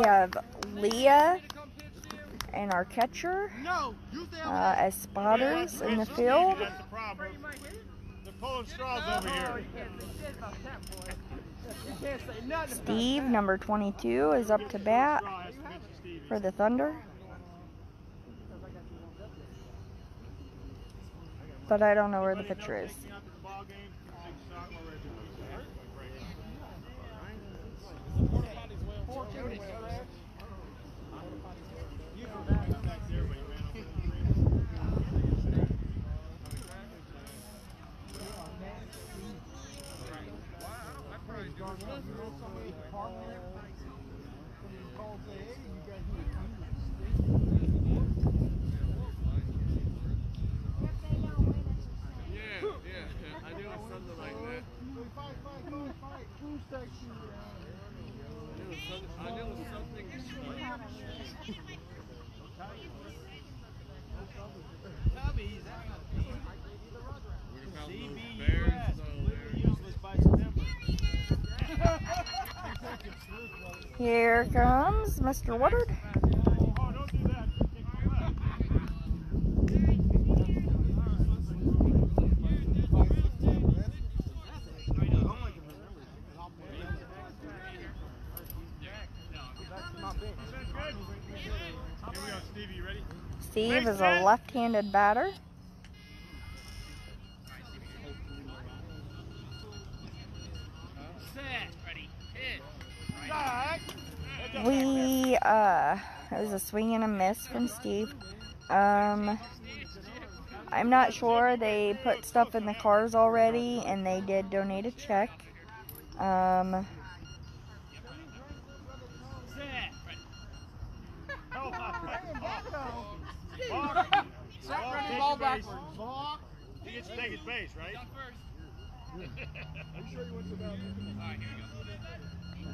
We have Leah and our catcher No, you stay over uh, as spotters in the field. That's the pulling straws over here. Steve, number 22, is up to bat Straw has to mention Stevie. for the Thunder. But I don't know where the pitcher is. Taking out to the ball game, take a shot while we're at the- Back there, but he ran over the green. Yeah, yeah. I knew it was something like that. Fight, fight, fight, Here comes Mr. Woodard. Oh, don't do that. Kick my left. Good. Here we go, Stevie. You ready? Steve is a left-handed batter. Set. Ready. Hit. We, uh, it was a swing and a miss from Steve. Um, I'm not sure. They put stuff in the cars already, and they did donate a check. Um, gets to take his base, right? I'm sure you went to the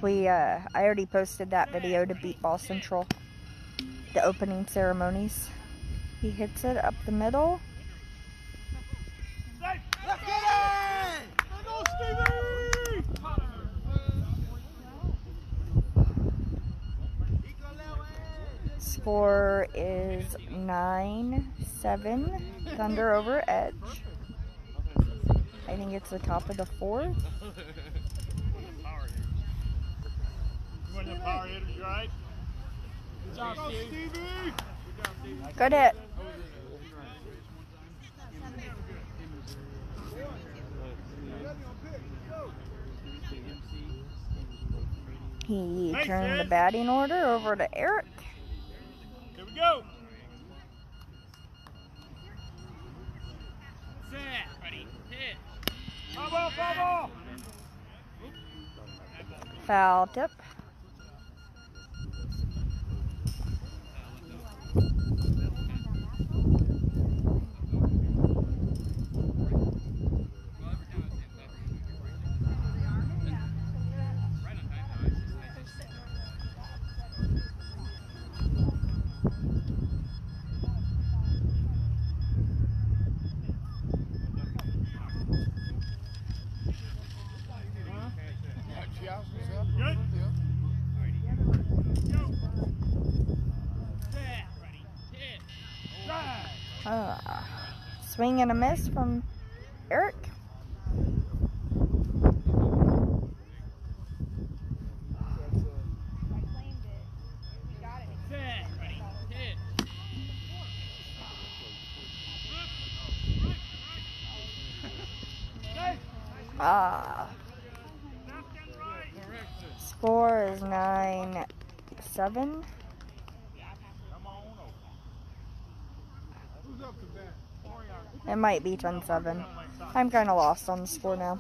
we, uh, I already posted that video to Beep Ball Central. The opening ceremonies. He hits it up the middle. Safe. Let's get it! Let's go, Stevie! Score is 9 7. Thunder over Edge. I think it's the top of the fourth. Power hitters. You want the power hitters, you? Good job, Stevie. Good hit. He Thanks, turned the batting order over to Eric. Here we go. Set. Foul ball, swing and a miss from Eric. Ah. Score is 9 7. Who's up to bat? It might be 10 7. I'm kind of lost on the score now.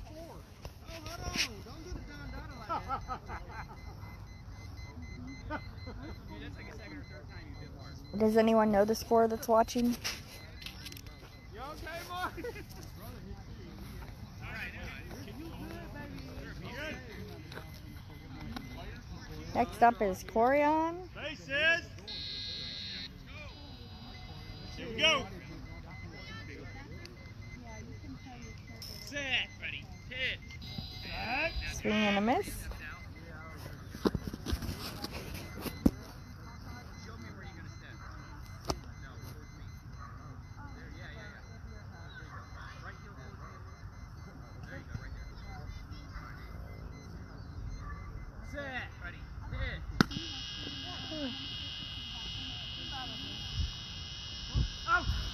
Does anyone know the score that's watching? Next up is Corion. Bases. Here we go. Swing and a miss.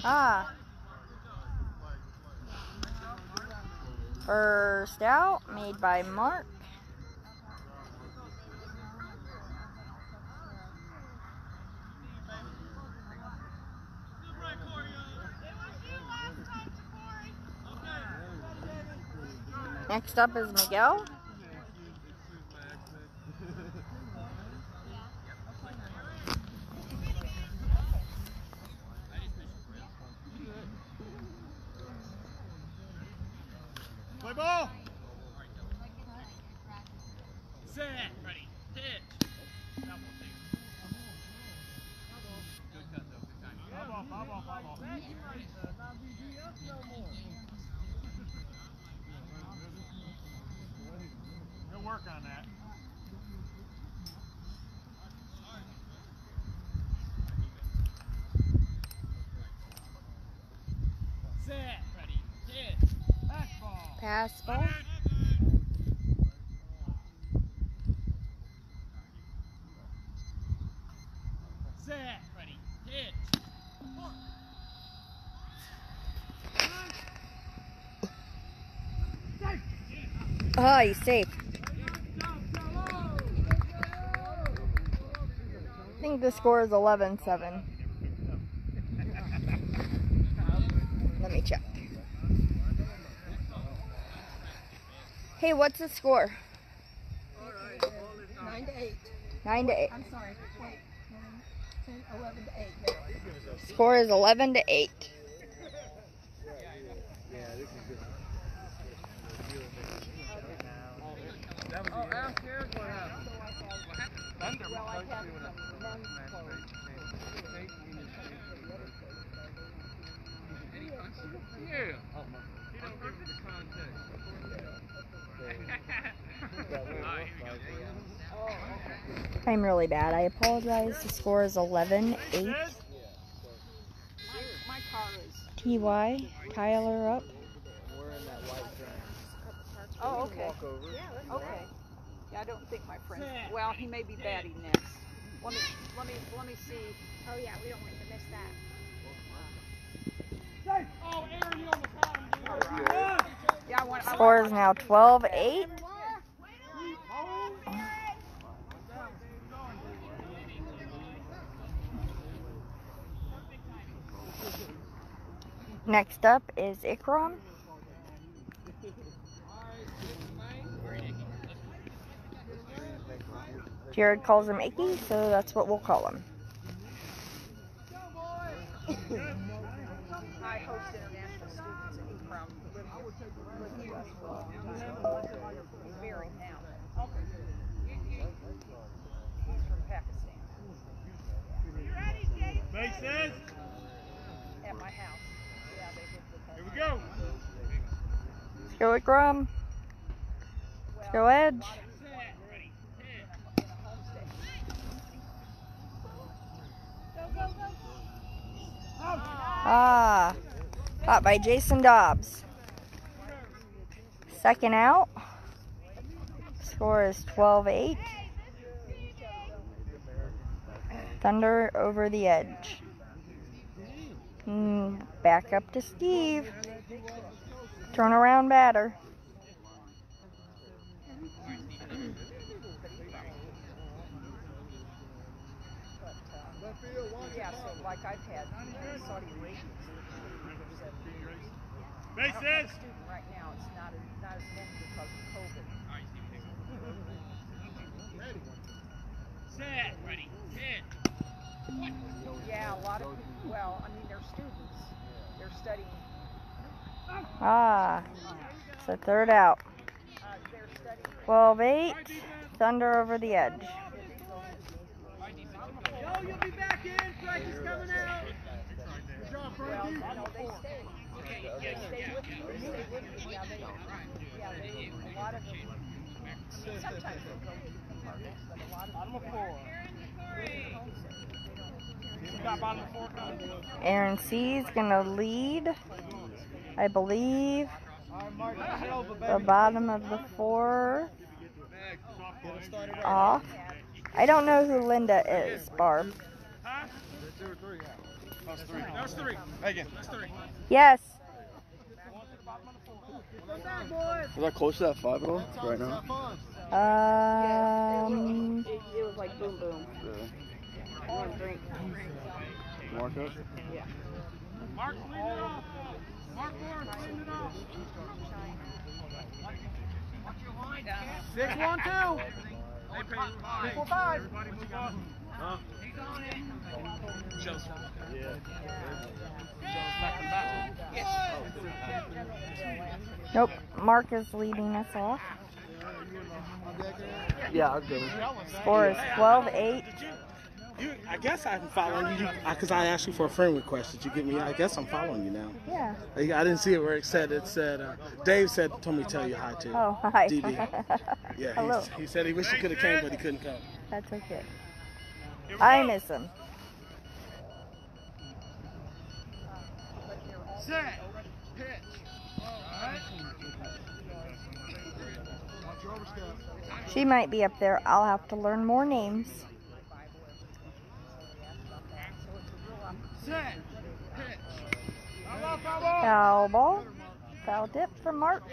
Ah. First out, made by Mark. Next up is Miguel. Play ball. Set. Ready. Pitch. Foul ball, foul ball, foul ball. Good work on that. Set. Ready. Pitch. Back ball. Pass ball. Set. Ready. Pitch. Ah, he's safe. I think the score is 11 7. Let me check. Hey, what's the score? Nine to eight. 9 to 8. I'm sorry. Wait. Nine, ten, eleven to eight. Score is 11 to 8. Oh, ask Eric what happened. Well, I have some men's clothes. Yeah. I'm really bad. I apologize. The score is 11 8. TY, Tyler up. Oh, okay. Okay. Yeah, I don't think my friend. Well, he may be batting next. Let me, let me, let me see. Oh yeah, we don't want to miss that. Wow. Score is now 12-8. Next up is Ikram. Jared calls him Icky, so that's what we'll call him. I host international students and he's from live live here. He's married now. He's from Pakistan. Bases. At my house. Yeah, they live with us. Here we go. Let's go Ikram. Let's go Edge. Ah, caught by Jason Dobbs. Second out. Score is 12 8. Thunder over the edge. Mm, back up to Steve. Turn around batter. Yeah, so like I've had Saudi Arabians. Bases. Student right now, it's not as, not as many because of COVID. Set. Ready. Hit. Yeah, a lot of people, well, I mean, they're students. They're studying, Ah, it's so third out. uh, 12 8. Thunder over the edge. A a. Aaron C is going to lead, I believe, All right, Mark, hell of a the bottom of the four Get it started right. off. I don't know who Linda is, Barb. Huh? Two or three out. That was three. That was three. Again. That's three. Yes. Is that close to that five at all right now? Um, It, it was like boom boom. Yeah. One drink. Marco? Yeah. Mark, Six, one, two. Six, four, five. Everybody move up. Huh? He's on it. Joe's. Yeah. Joe's back in battle. nope. Mark is leading us off. Yeah, I'll go. Score is 12-8. You, I guess I'm following you because I asked you for a friend request. Did you get me? I guess I'm following you now. Yeah. I, I didn't see it where it said. It said uh, Dave said told me to tell you hi too. Oh, hi. DB. Yeah. Hello. He said he wished he could have came, but he couldn't come. That's okay. I miss him. Set. Pitch. She might be up there. I'll have to learn more names. Set. Pitch. Foul ball, foul ball. Foul ball. Foul tip Mark.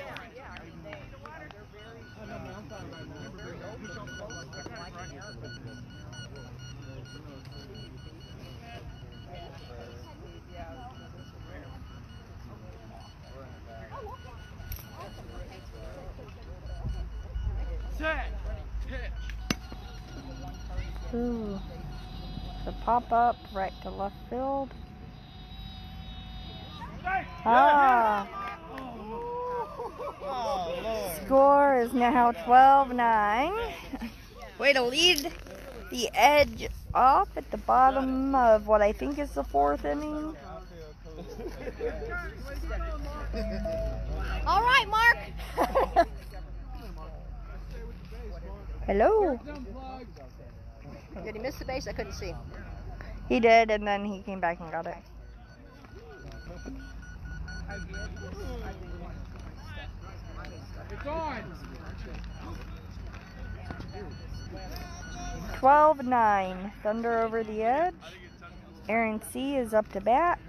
Set. Pitch. Ooh. The pop up right to left field. Ah. Score is now 12 9. Way to lead the edge off at the bottom of what I think is the fourth inning. All right, Mark. Hello. Did he miss the base? I couldn't see. He did, and then he came back and got it. It's on. 12 9. Thunder over the edge. Aaron C. is up to bat.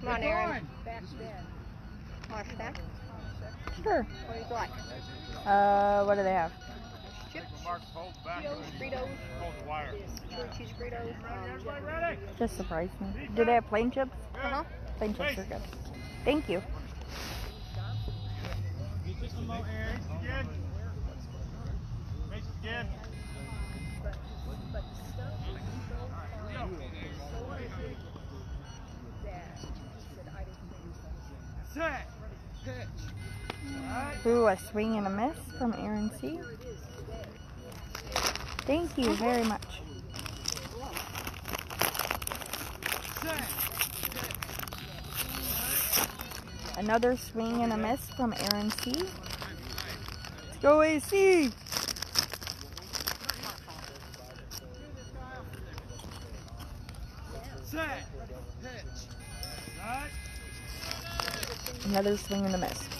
Come on, Aaron. Marsh back. Sure. What do you like? Uh, what do they have? Chips, Mark. Cheetos, Fritos, Hold the wire. chili cheese Fritos. Um, Just surprised me. Do they have plain chips? uh-huh. Plain chips are good. Thank you. Just a moment, Aaron. Again. Mason again. Set. Pitch. Ooh, a swing and a miss from Aaron C. Thank you very much. Another swing and a miss from Aaron C. Let's go AC! Another swing and a miss.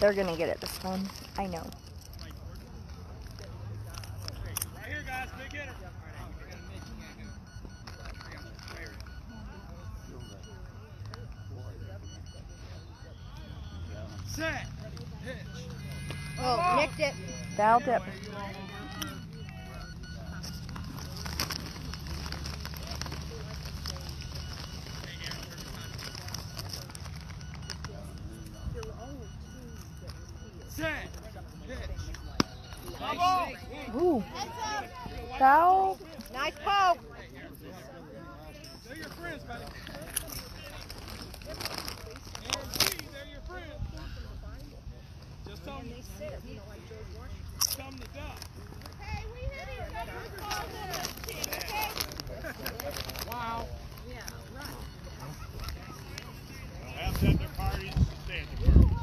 They're gonna get it this one. I know. Right here, guys. Big hitter. Set. Pitch. Oh, nicked it. Foul tip. Set. Pitch. Foul ball. Ooh. Foul. Nice poke. They're your friends, buddy. Aaron G, they're your friends. Just tell them. Tell them to duck. Hey, we hit each other's balls in this team, okay? Wow. Have at their parties, stay at their parties.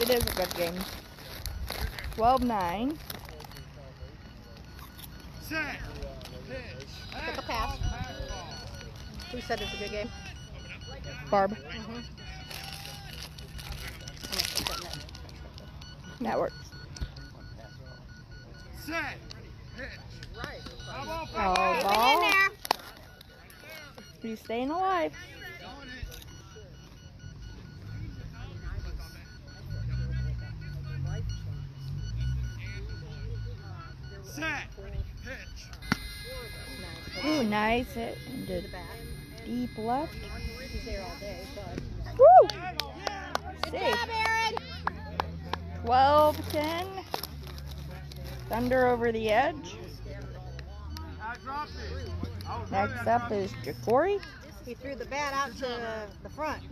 It is a good game. 12 9. Set. A pass. Who said it's a good game? Barb. Mhm. That works. Set. Pitch. Right. Oh, ball. He's staying alive. Nice hit into The bat. deep left. He's there all day, but. Woo! Good Safe. job, Aaron. 12 10. Thunder over the edge. I dropped it. I was running, Next up is it. is Ja'Cory. He threw the bat out to the front.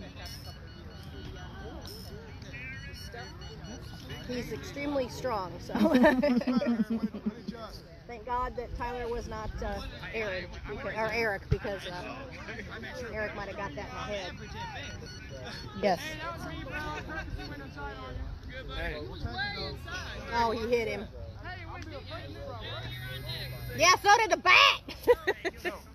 He's extremely strong, so. Thank God that Tyler was not uh, Aaron, because, or Eric, because uh, Eric might have got that in the head. Yes. Oh, he hit him. Yeah, so did the bat.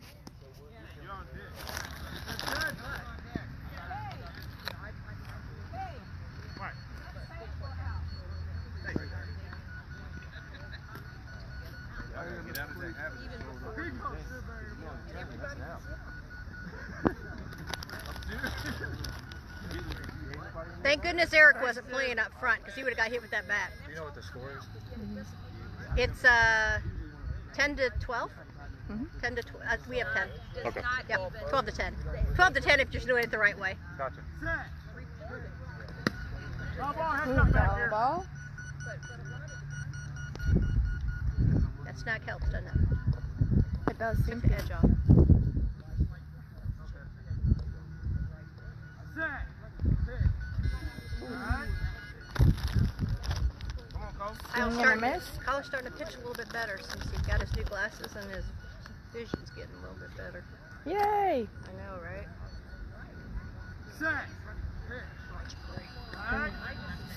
Thank goodness Eric wasn't playing up front because he would have got hit with that bat. Do you know what the score is? It's uh, 10 to 12. Mhm. 10 to 12. Uh, we have 10. Okay. Yep, 12 to 10. 12 to 10 if you're doing it the right way. Gotcha. Ball, Ooh, up back foul here. ball. That snack helps, doesn't it? It does Took seem the to. edge off. Set. Pitch. Alright. Come on, Cole. Kyle's Swing and a starting, miss. Kyle's starting to pitch a little bit better since he's got his new glasses and his vision's getting a little bit better. Yay! I know, right? Set. Pitch.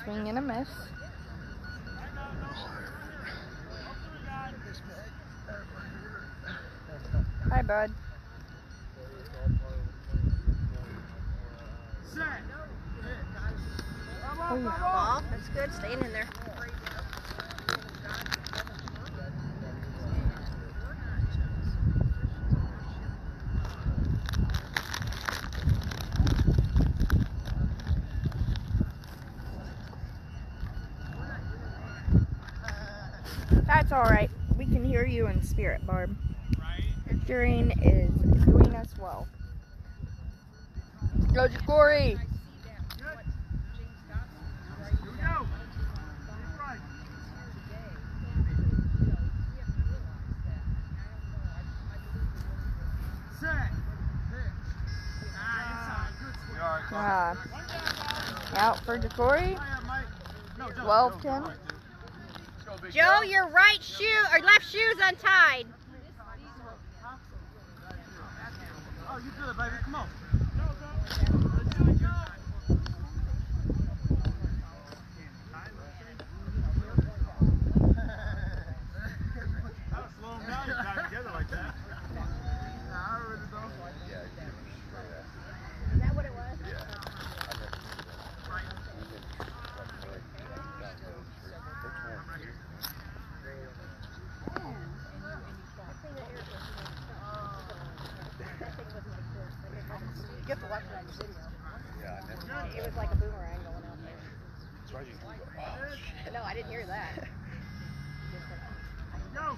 Swing and a miss. Hi, bud. Set. Ball, that's good. Staying in there. That's all right. We can hear you in spirit, Barb. During is doing us well. Go, Ja'Cory. Here we go. Right. Set. Pitch. Ah, inside. Good swing. Uh, out for Ja'Cory. Hi, Joe, 12 Joe, 10. Joe. Let's go, big Joe, your right shoe or left shoe's untied. Oh, you good, baby. Come on. That'll slow him down. You tie it together like that. Nah, I really don't. Is that what it was? You have to watch that video. It was like a boomerang going out there. No, I didn't hear that. Go.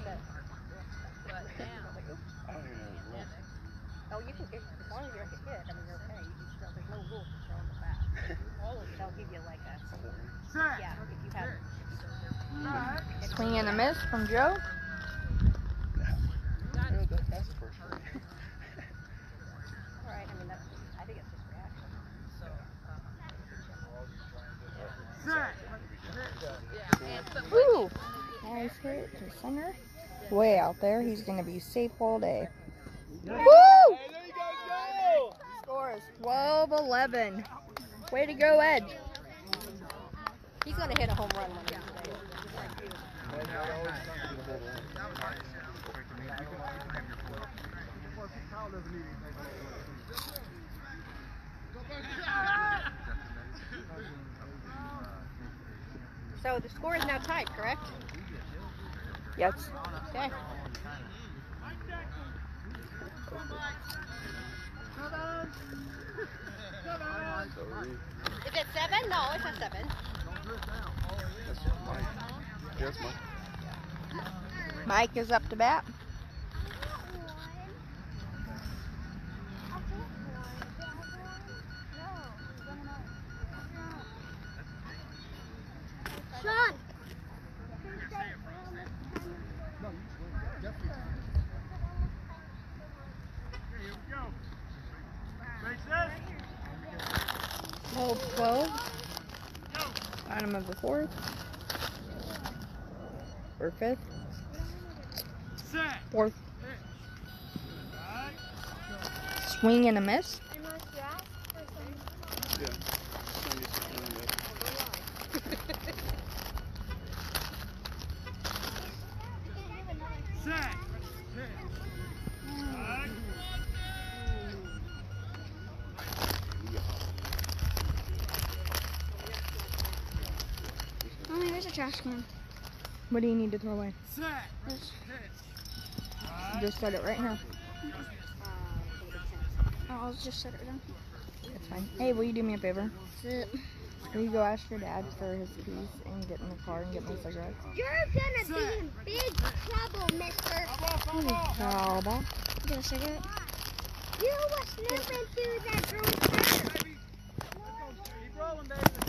Oh, you can get, as long as you don't get hit, I mean, you're okay. You just don't, there's no rule for throwing the bat. They'll give you like a, Set. yeah, if you have. Right. Swing and a miss from Joe. Right, I mean, that's, I think it's just Woo! Nice hit to center. Way out there. He's going to be safe all day. Woo! Score is 12 11. Way to go, Edge. He's gonna hit a home run one days. So the score is now tied, correct? Yes. Okay. Is it seven? No, it's not seven. Yes, Mike. Mike is up to bat. Sean. Hole 12. Bottom of the fourth. Or fifth. Fourth. Swing and a miss. Mommy, there's a trash can. What do you need to throw away? This. Just set it right now. Oh, I'll just set it down. It's fine. Hey, will you do me a favor? Sit. Will you go ask your dad for his keys and get in the car and get me cigarettes? You're gonna be in big trouble, mister. How about? Get a cigarette? You was sniffing through that girl's shirt. Keep rolling, baby.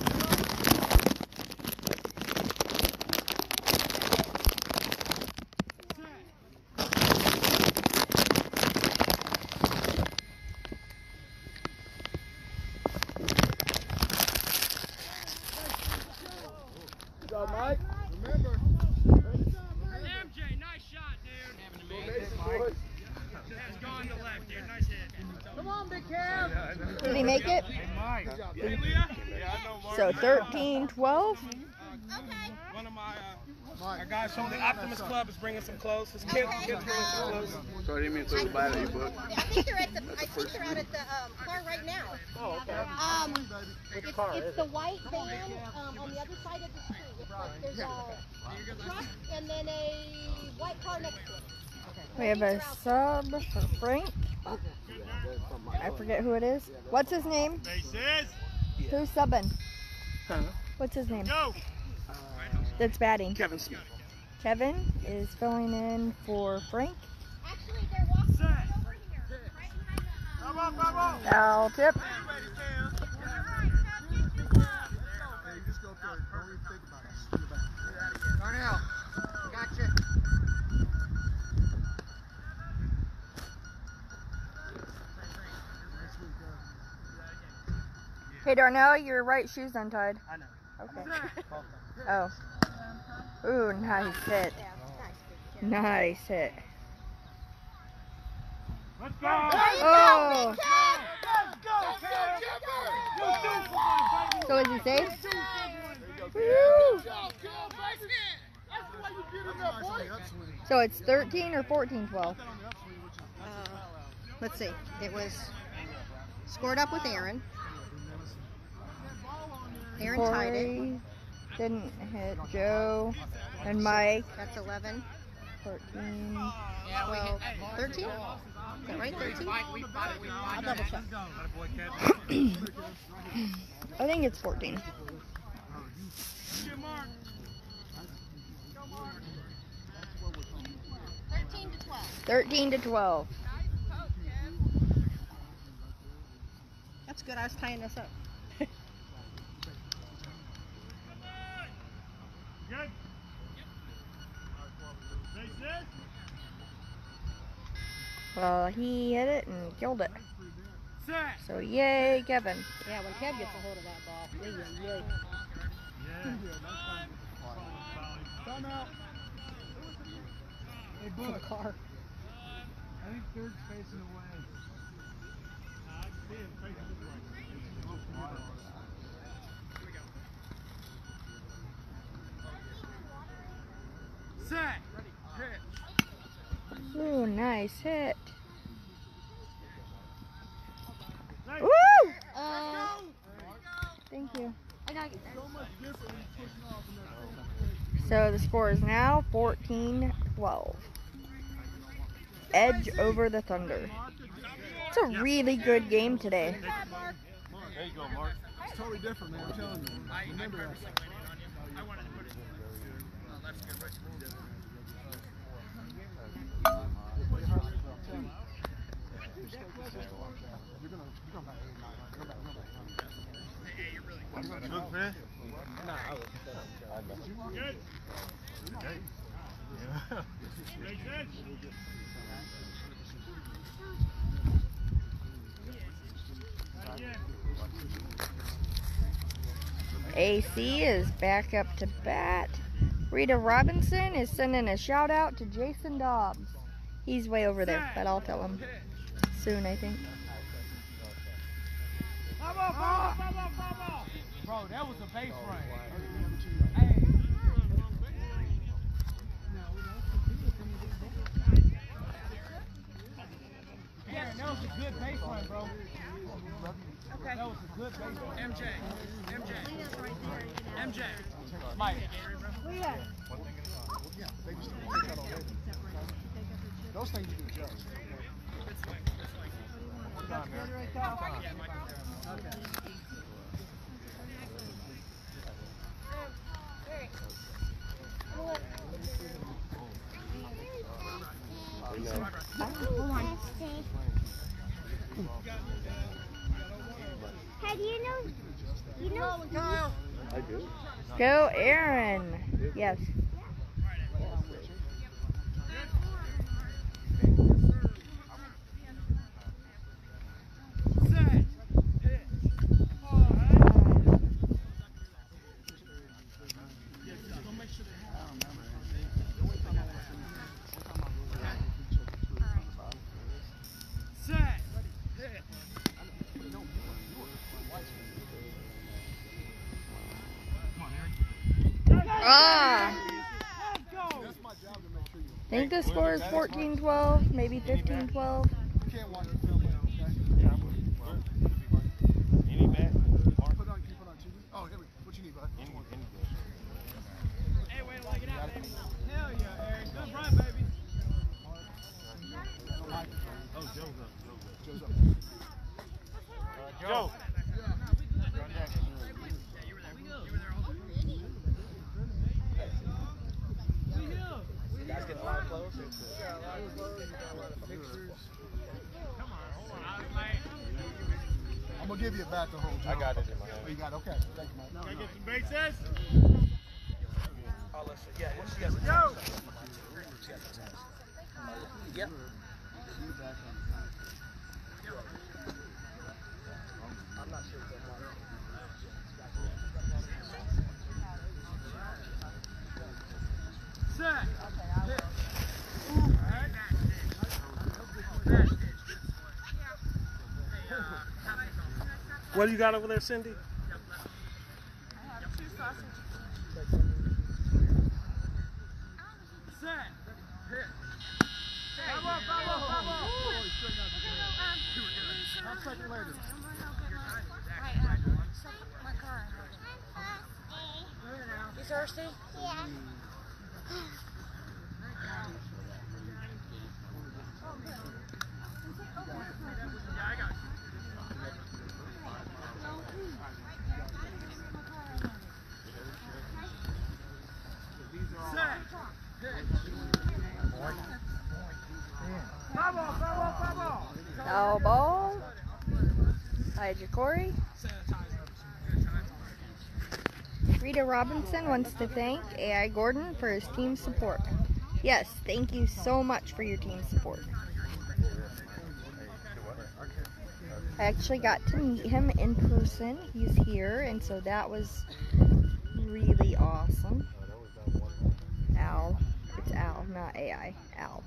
Good job, Mike. Remember. MJ, nice shot, dude. Boys. That's gone to left, dude. Nice hit. Come on, Big Cam. Did he make it? Mike. Yeah, Hey, Leah? Yeah, I know Mark. So 13, 12. Okay. One of my, uh, our guys from the Optimist Club is bringing some clothes. His kid, kid's bringing some clothes. Sorry, I didn't mean to throw the bite at you, but. I think they're at the. I think they're out at the um, car right now. Oh, okay. Um, it's, it's the white van um, on the other side of the street. It's like there's a truck and then a white car next to it. We have a sub for Frank. I forget who it is. What's his name? Who's subbing? Huh? What's his name? Go. That's batting. Kevin Smith. Kevin is filling in for Frank. Actually, they're walking Set. over here. Uh, come on, come on. Foul tip. Hey Darnell, your right shoe's untied. I know. Okay. Oh. Ooh, nice hit. Nice hit. Let's go. Oh. Let's go, Cam. You do something. So is he safe? Good job, Cam. That's the way you get in there, boy. So it's 13 or 14, 12. Uh, let's see. It was scored up with Aaron. Aaron tied it. Corey didn't hit Joe and Mike. That's 11, 14. 12, 13? Is that right? 13? I'll double check. I think it's 14. Thirteen to twelve. 13 to 12. That's good. I was tying this up. Good. Well, he hit it and killed it. So yay, Kevin. Yeah, when Kev gets a hold of that ball, yay, yay, yay. Time out. Hey, For the car. I think third's facing away. Set. Hit. Ooh, nice hit. Nice. Woo! Uh, Thank you. I So the score is now 14 12. Edge over the Thunder. It's a really good game today. There you go, Mark. It's totally different, man. I'm telling you. Remember that. AC is back up to bat. Rita Robinson is sending a shout out to Jason Dobbs. He's way over there, but I'll tell him soon, I think. Bro, that was a base run. Hey. Aaron, that was a good base run, bro. Okay. That was a good base run. MJ, MJ, MJ. Mike. Yeah, they just take that already. Those things you can adjust. Hey, do you know? You know? I do. Go, Aaron. Yes. Ah! That's my job to make sure you. I think the score is 14 12, maybe 15 give you a bat to hold. Joe. I got it in my hand. Oh, you got it? Okay. Thank you, man. Can I get some bases? Yo! Yep. What do you got over there, Cindy? Set. Ball. I'll check it later. You thirsty? Yeah. Um, Set. Foul ball, foul ball, foul ball. Foul ball. Hi, Ja'Cory. Rita Robinson wants to thank AI Gordon for his team support. Yes, thank you so much for your team support. I actually got to meet him in person. He's here, and so that was really awesome. Al. It's Al, not AI. Al.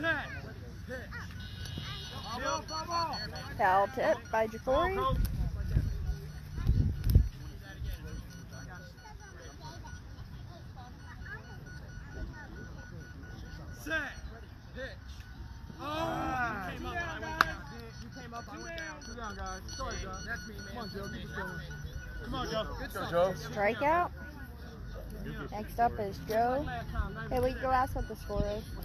Set. Foul tip by Ja'Cory. Set. Pitch. Oh, Strikeout. Next up is Joe. Hey, we can go ask what the score is.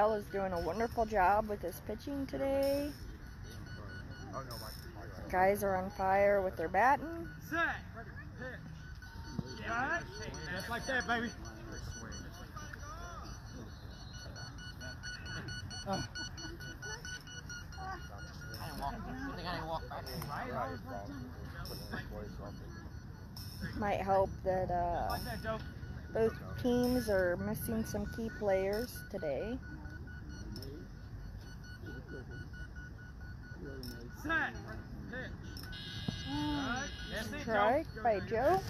Kyle is doing a wonderful job with his pitching today. Guys are on fire with their batting. Set. Just like that, baby. Might help that uh, both teams are missing some key players today. Set. Pitch. Alright. That's it, Joe. Strike by Joe.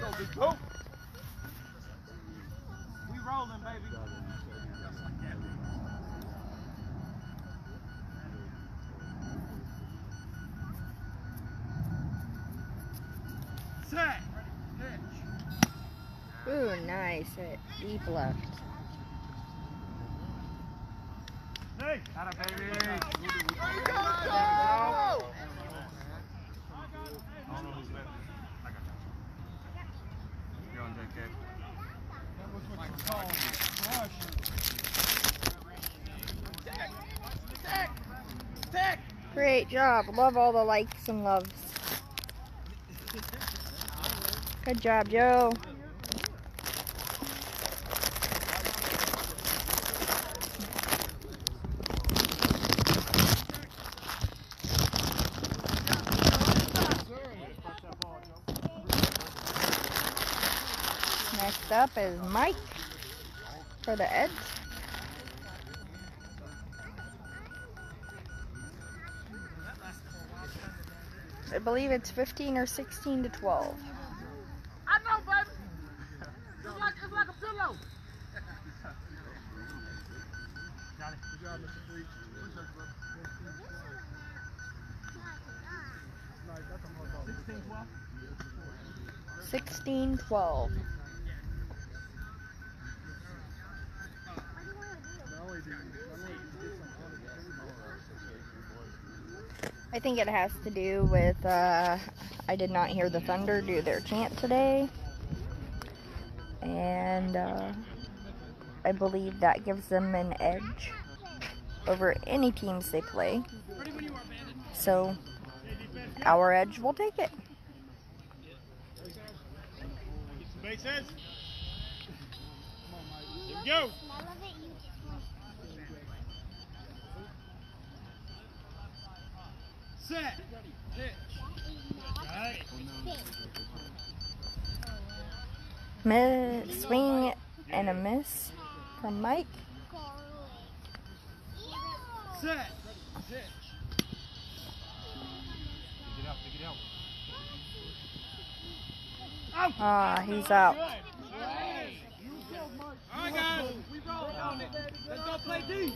Go, big go. We rolling, baby. Set. Pitch. Ooh, nice. Deep left. Hey. Atta baby. Go! I don't know who's left. I got you. You're on deck, Ed. That was what you call crush. Great job. Love all the likes and loves. Good job, Joe. Next up is Mike for the Eds. I believe it's 15 or 16 to 12. I know, baby. It's like, it's like a pillow. Got. Good job, Mr. Fleet. Nice, that's a 16 12. 16 12. Think it has to do with uh, I did not hear the Thunder do their chant today. And uh, I believe that gives them an edge over any teams they play. So our edge will take it. Bases. Here we go. Set. Pitch. Miss, swing and a miss from Mike. Set. Pitch. Dig it out. Dig it out. Out. Ah, he's out. Right, guys. We rolling on it. Let's go play D.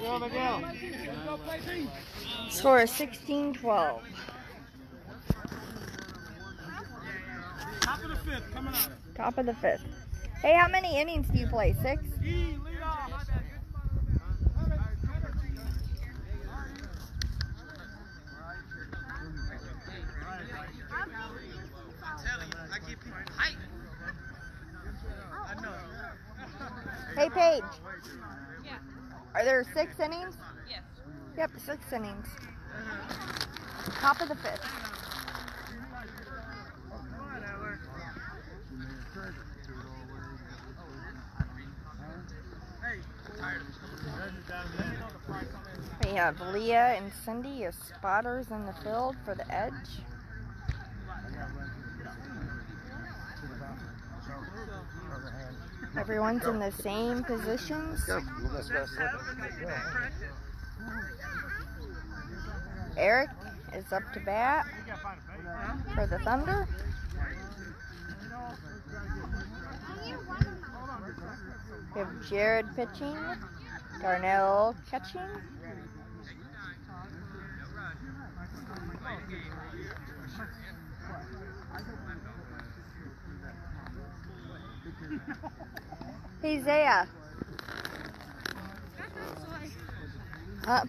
Go, Miguel. Let's go play D. Score is 16 12. Top of the fifth coming up. Top of the fifth. Hey, how many innings do you play? Six? E, lead off. Hey, Paige. Are there six innings? Yes. Yep, six innings. Top of the fifth. We have Leah and Cindy as spotters in the field for the edge. Everyone's in the same positions. Eric is up to bat for the Thunder. We have Jared pitching, Darnell catching. Hey Zaya. Up.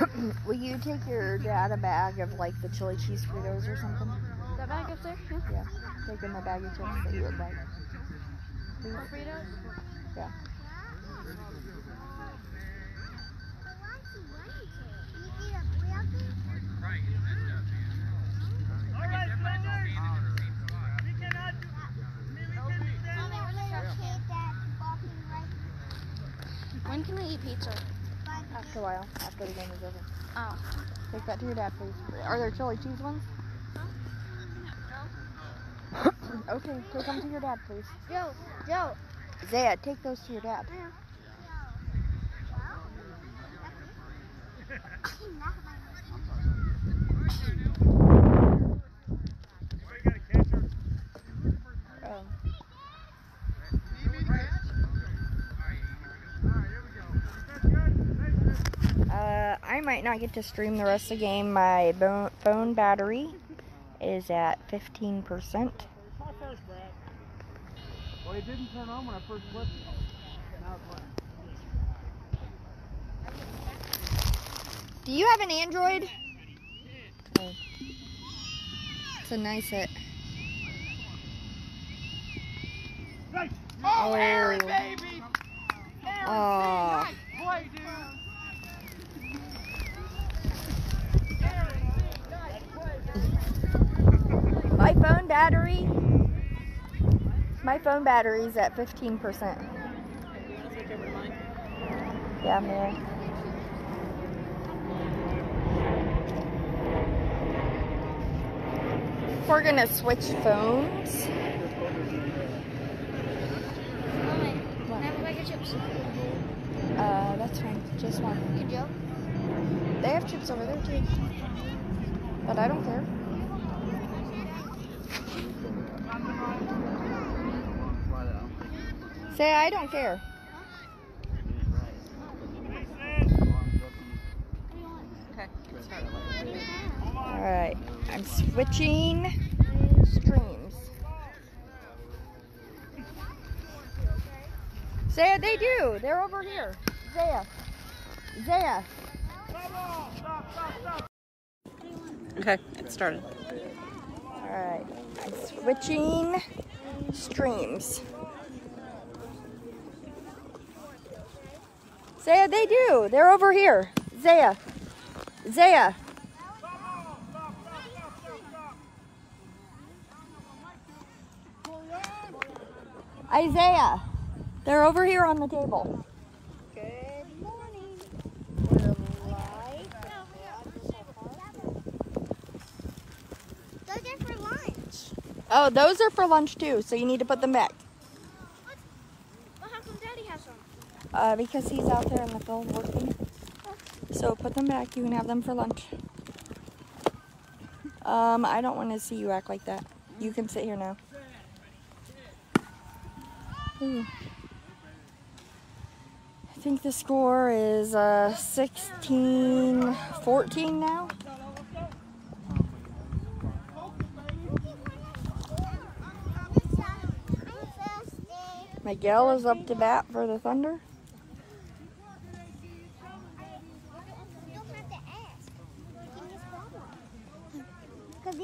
Will you take your dad a bag of like the chili cheese Fritos or something? That bag up there? Yeah. Yeah. Take him a bag of chips that you would like. Please? Fritos? Yeah. When can we eat pizza? After a while, after the game is over. Oh. Take that to your dad, please. Are there chili cheese ones? No. Okay, take them to your dad, please. Joe, Joe. Zaya, take those to your dad. Uh, I might not get to stream the rest of the game. My phone battery is at 15%. My first, Brad. Well, it didn't turn on when I first flipped it. Now it's running. Do you have an Android? Oh. It's a nice hit. Oh, Oh. baby! Aaron, Aw. nice play, dude! My phone battery. My phone battery's at 15%. Yeah, man. We're gonna switch phones. Mommy, can I have a bag of chips? Uh, that's fine. Just one. Could Joe? They have chips over there too. But I don't care. Say I don't care. Alright. I'm switching streams. Zaya, they do. They're over here. Zaya. Zaya. Okay, it started. Alright. I'm switching streams. Zaya, they do. They're over here. Zaya. Zaya. Isaiah. They're over here on the table. Good morning. Oh, those are for lunch. Oh, those are for lunch too, so you need to put them back. Well, how come Daddy has some? Uh, because he's out there in the field working. So put them back. You can have them for lunch. Um, I don't want to see you act like that. You can sit here now. Ooh. I think the score is uh, 16 14 now. Miguel is up to bat for the Thunder.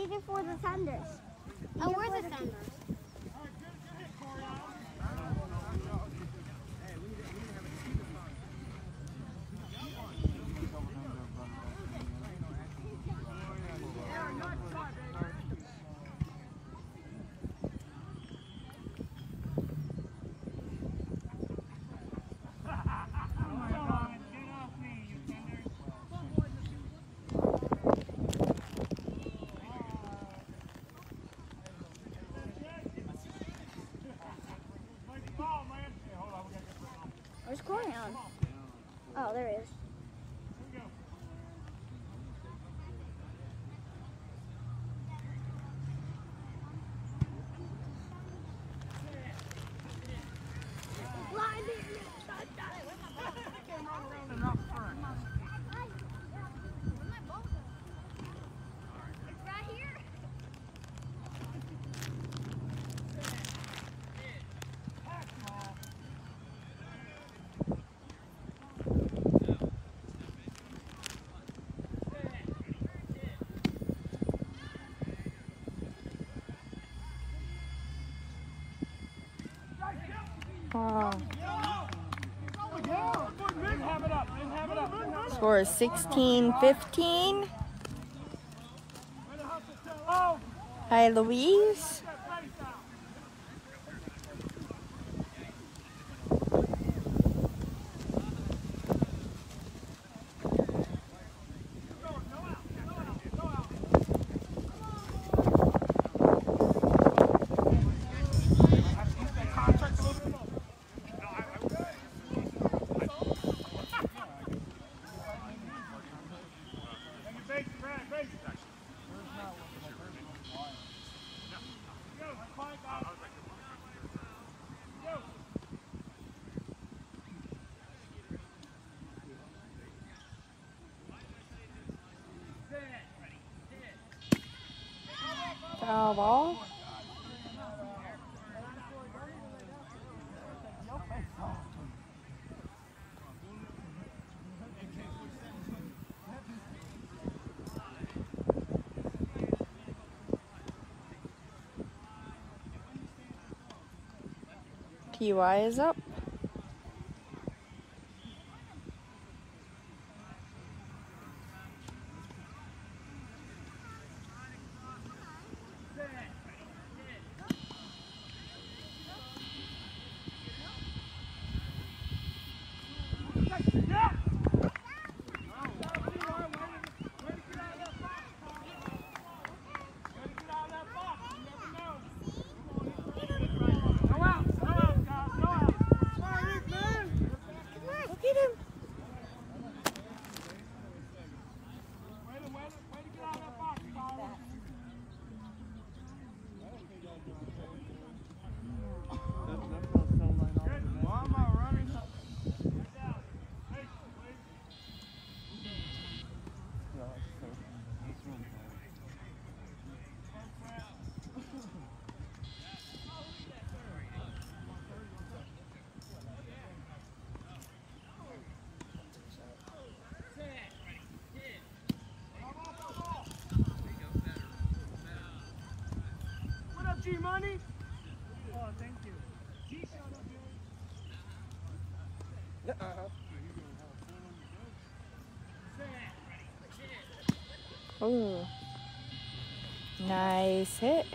For the Thunders. Oh, we're the Thunders. Where's Corian? Oh, there he is. Score is 16 15. Hi, Louise. Foul ball. PY is up. Look at him. What Oh, thank you. Up Nice hit.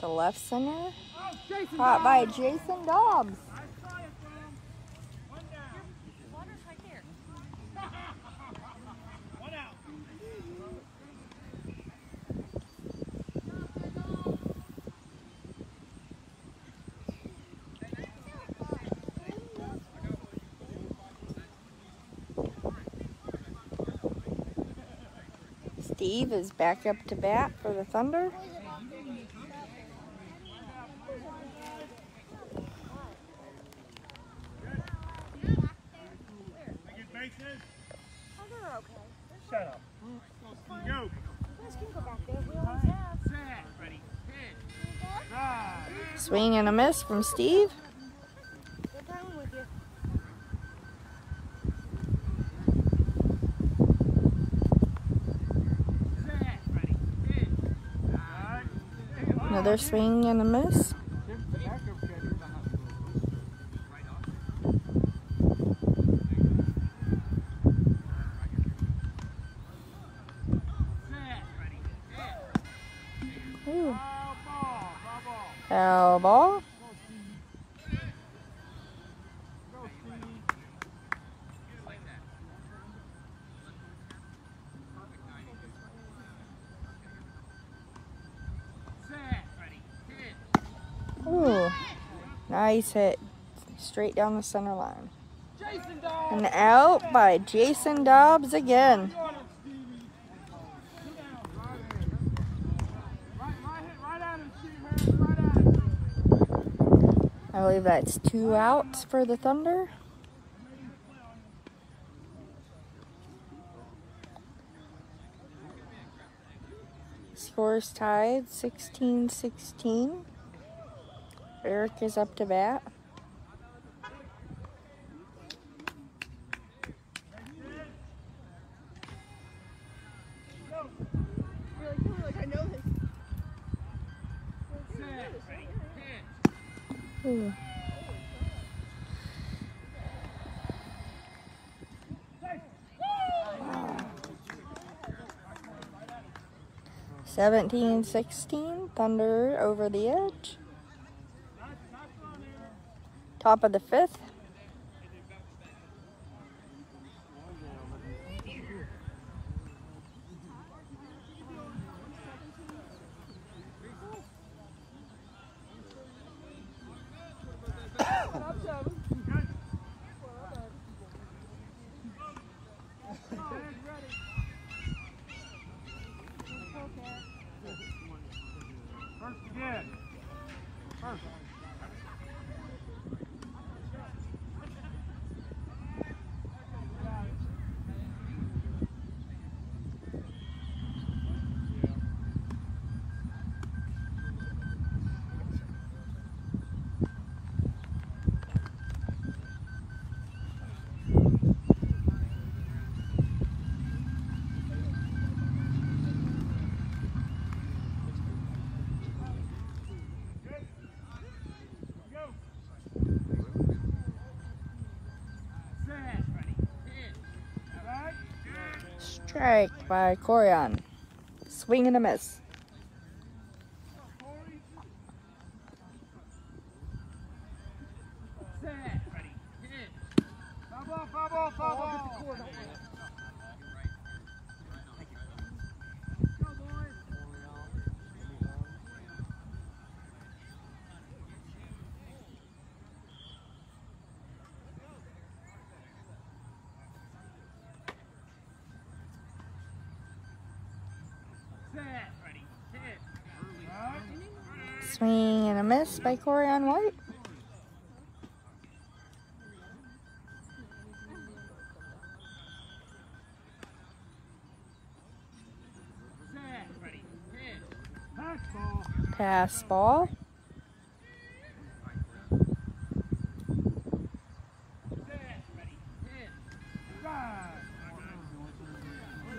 The left center. Oh, Caught by Jason Dobbs. Water's right there. One out. Steve is back up to bat for the Thunder. Oh, they're okay. Shut up. Go. You guys can go back there. We always have. Set. Ready. Hit. Drive. Swing and a miss from Steve. Good time with you. Set. Ready. Hit. Right. Another swing and a miss. Nice hit. Straight down the center line. And out by Jason Dobbs again. Right, right, hit right at him, Steve Harris. Right at him. I believe that's two outs for the Thunder. Scores tied 16 16. Eric is up to bat. Seventeen sixteen Thunder over the edge top of the fifth. by Corian. Swing and a miss. swing and a miss by Corian White. Pass ball.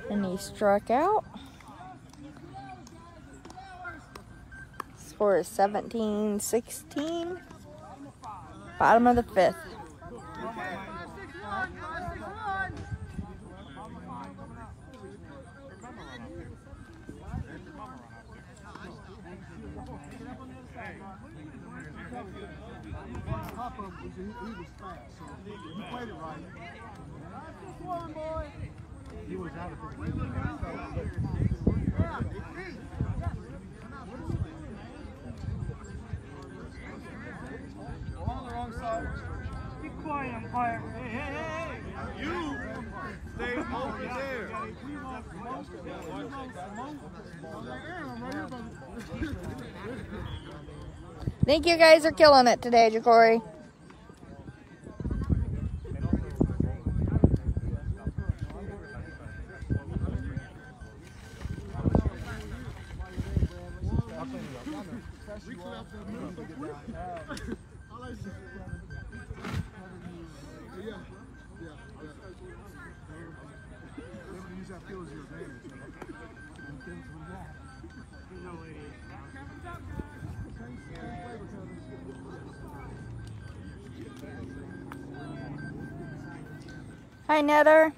And he struck out. score is 17 16. Bottom of the fifth. think you guys are killing it today, Ja'Cory. at her?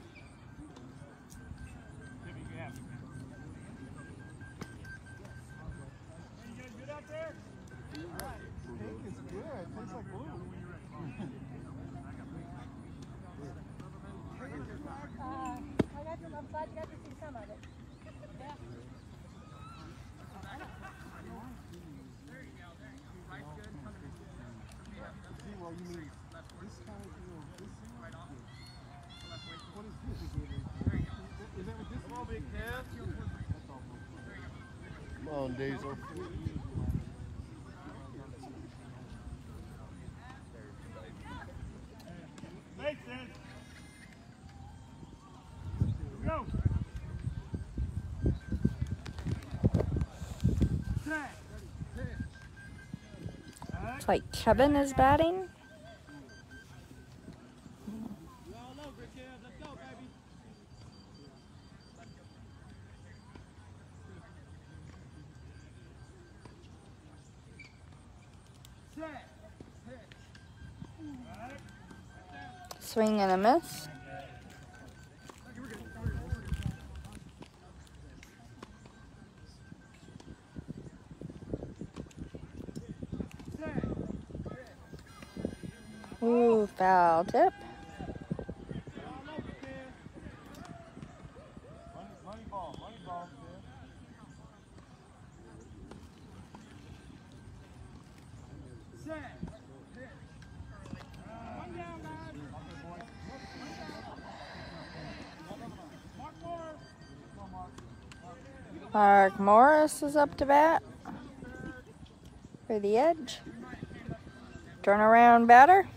Chubbin is batting. Swing and a miss. Down, tip. Mark Morris is up to bat for the edge. Turnaround batter.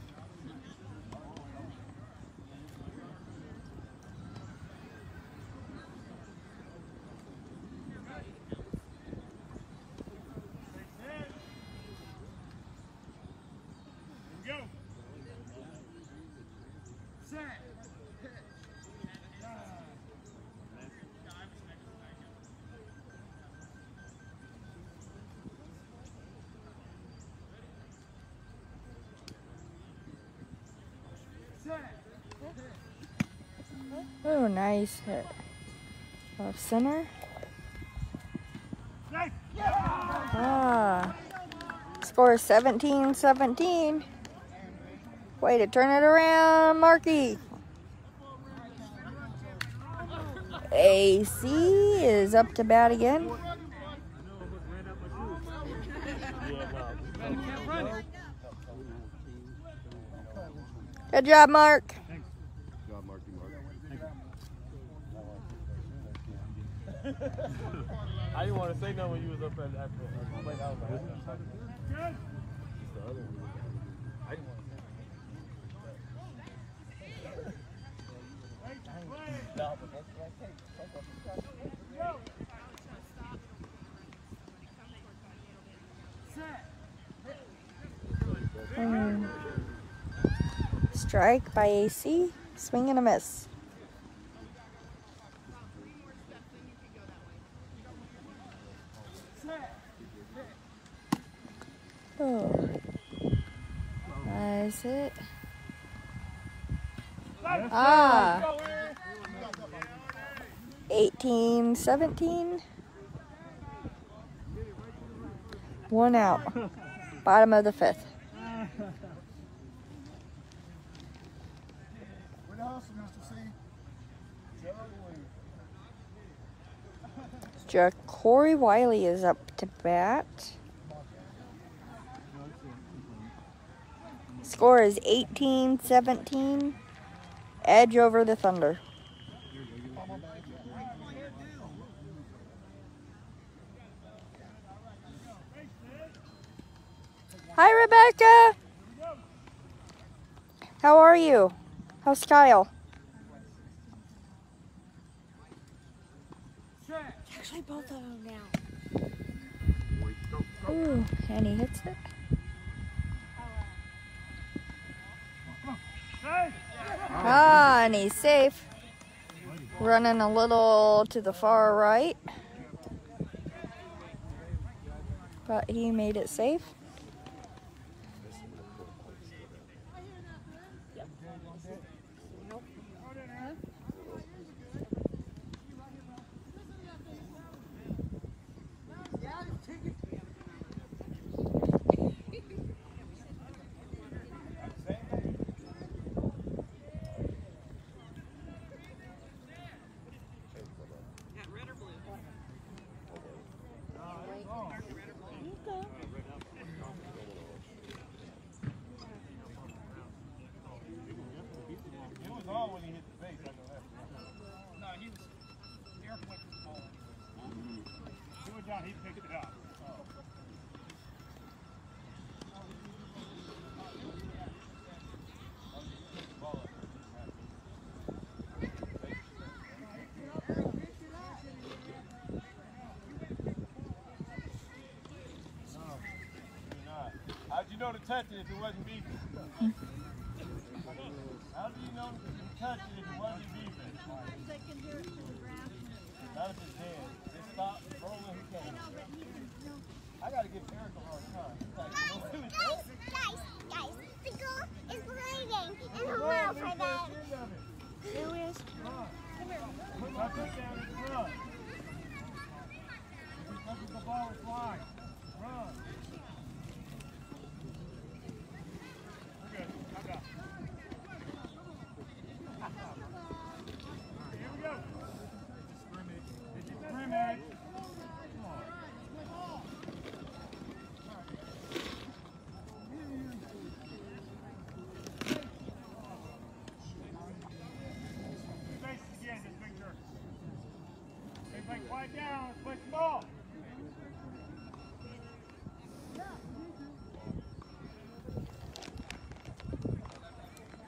Go. Set. Oh, nice hit. Off center. Ah. Score 17 17. Way to turn it around, Marky. AC is up to bat again. Good job, Mark. Strike by AC. Swing and a miss. Oh. Nice hit. Ah. 18 17. One out. Bottom of the fifth. Where the hustle, Mr. C? Corey Wiley is up to bat. Score is 18 17. Edge over the Thunder. Hi, Rebecca. How are you? How's Kyle? Running a little to the far right. But he made it safe.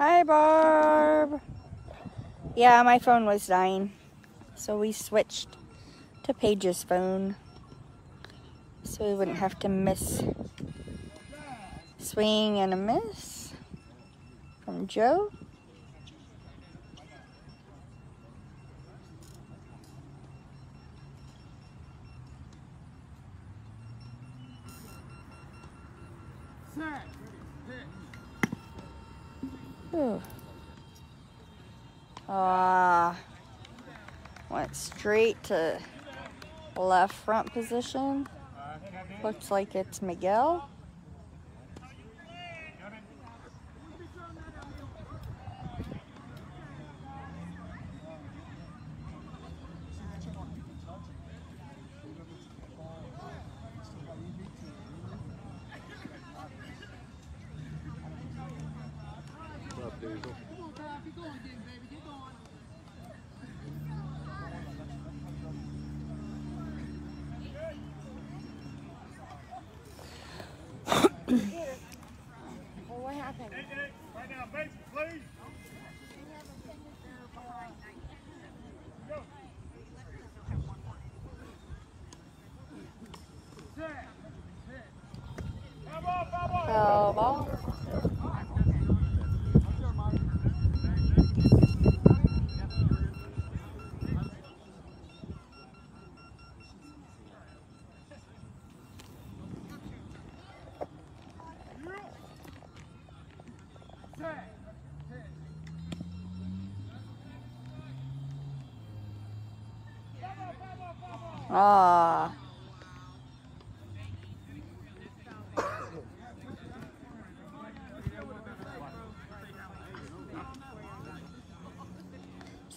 Hi, Barb. Yeah, my phone was dying. So we switched to Paige's phone. So we wouldn't have to miss swing and a miss from Joe. To left front position. Looks like it's Miguel.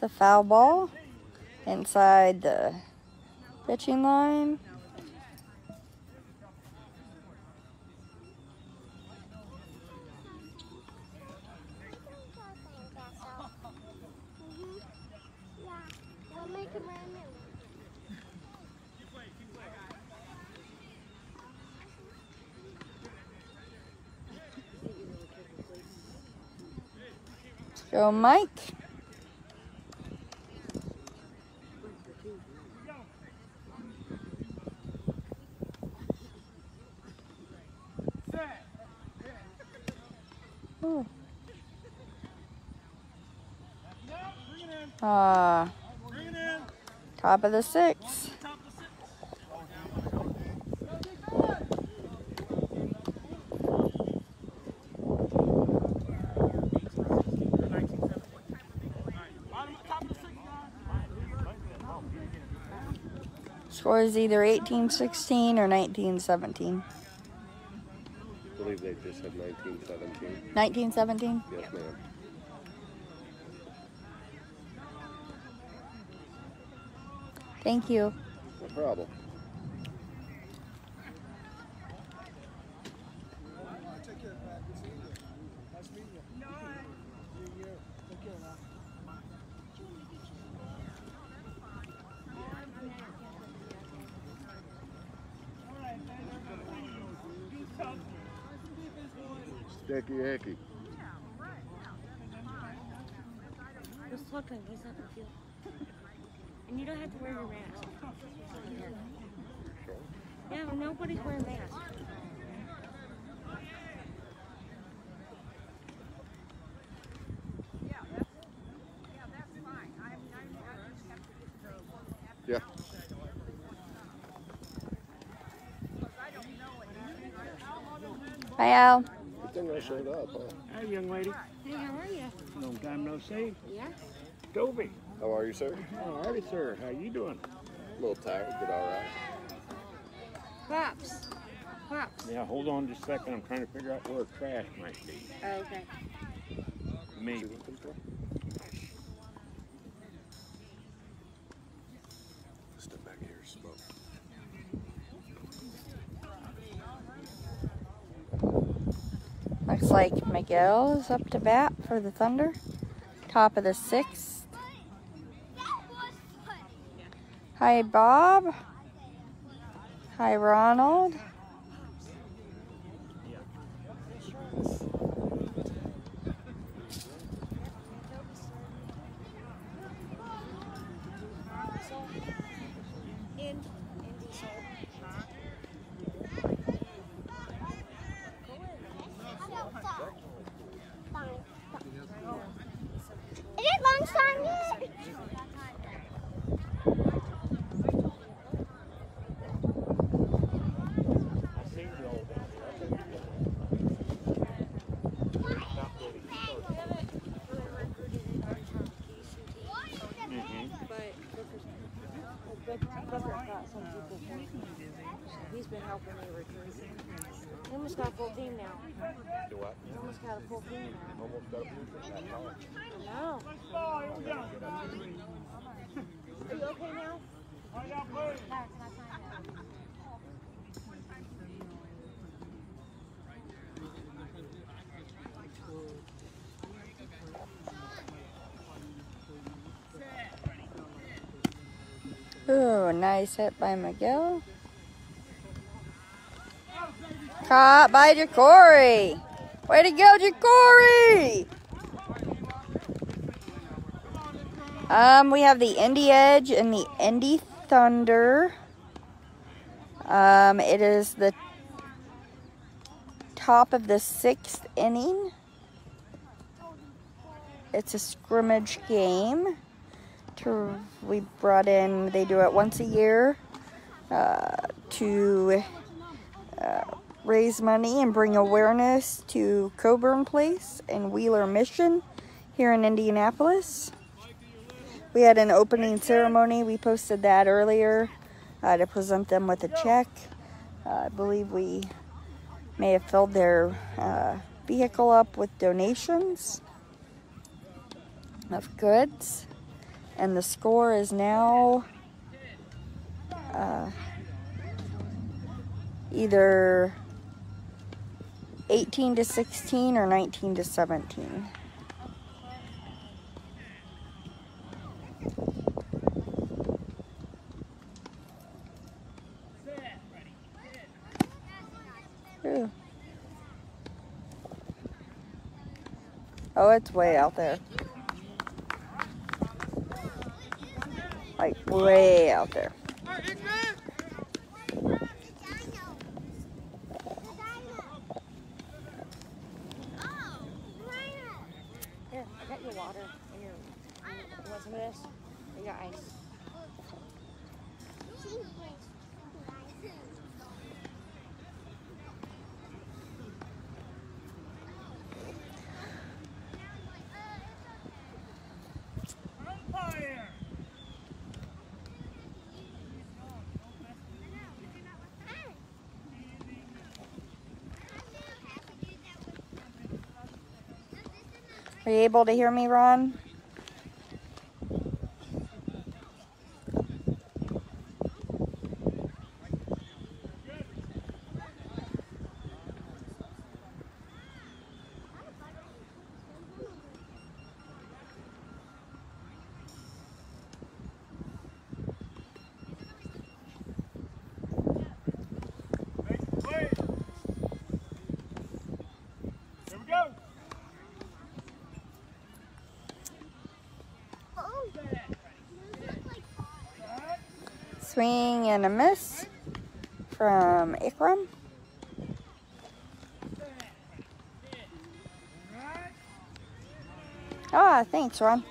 It's a foul ball inside the pitching line. Go, Mike. Ooh. Ah, Bring top of the six. Score is either 18-16 or 19-17. I believe they just said 1917. 19-17? Yes, ma'am. Thank you. No problem. Hi, Al. Good thing I showed up, huh? Hey, young lady. Hey, how are you? Long time no see. Yeah. Toby. How are you, sir? All righty, sir. How you doing? A little tired, but all right. Pops. Pops. Yeah, hold on just a second. I'm trying to figure out where a trash might be. Oh, okay. Maybe. Step back here, smoke. Looks like Miguel is up to bat for the Thunder. Top of the sixth. Hi, Bob. Hi, Ronald. In, in diesel. Is it lunchtime yet? But Booker, Booker got some people from He's been helping me recruit. He almost got a full team now. Do what? He almost got a full team now. Almost got a blue shirt. That's all. No. Are you okay now? Hit by Miguel. Caught by Ja'Cory. Way to go, Ja'Cory! Um, we have the Indy Edge and the Indy Thunder. Um, it is the top of the sixth inning. It's a scrimmage game. We brought in, they do it once a year uh, to uh, raise money and bring awareness to Coburn Place and Wheeler Mission here in Indianapolis. We had an opening ceremony. We posted that earlier uh, to present them with a check. Uh, I believe we may have filled their uh, vehicle up with donations of goods. And the score is now uh, either 18 to 16 or 19 to 17. Ooh. Oh, it's way out there. Like way out there. Here, I got your water your. You want some of this? Got ice. Are you able to hear me, Ron? Here we go. Swing and a miss from Ikram. Ah, thanks, Ron.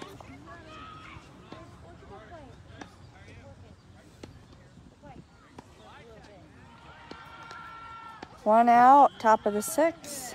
One out, top of the six.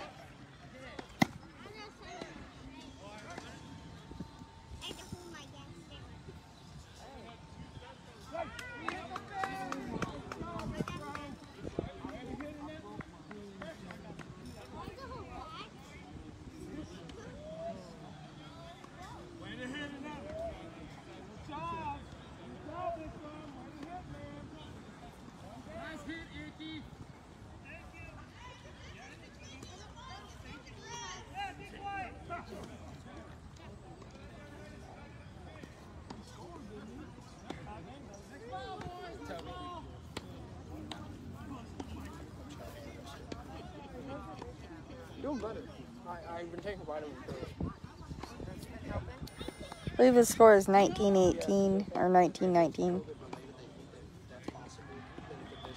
Believe the score is 1918 or 1919.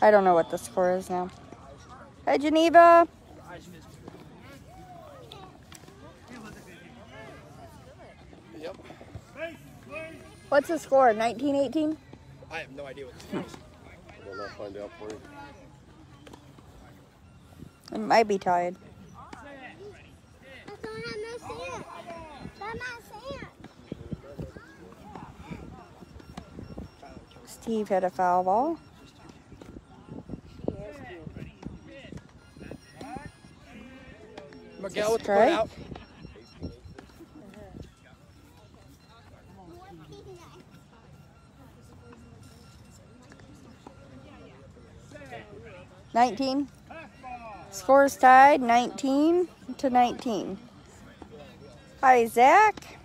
I don't know what the score is now. Hi, Geneva. Yep. What's the score? 1918? I have no idea what this is. Will find out for you. It might be tied. I don't have no sand. That's not sand. Steve hit a foul ball. Miguel with the Strike. out. Nineteen. Scores tied, 19 to 19. Hi, Zach.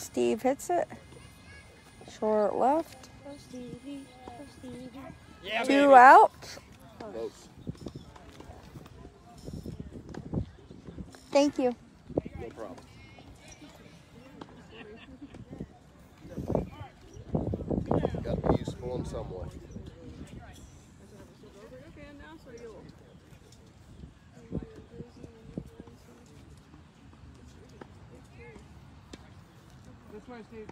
Steve hits it. Short left. Yeah, Two baby. out. Thank you. No problem. Got to be useful in some way. This way, Steve.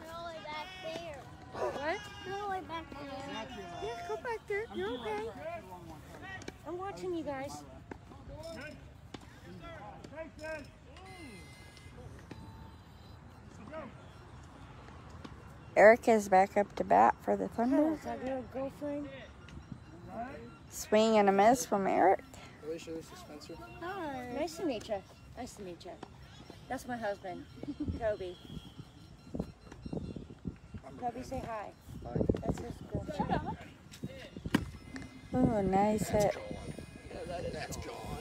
They're all the way back there. What? They're all the way back there. Yeah, go back there. You're okay. I'm watching you guys. Eric is back up to bat for the Thunder. Is that your girlfriend? Swing and a miss from Eric. Alicia, this is Spencer. Hi. Nice to meet you. Nice to meet you. That's my husband, Toby. Toby, say hi. Hi. That's his girlfriend. Ooh, nice hit. Yeah, that is That's gone.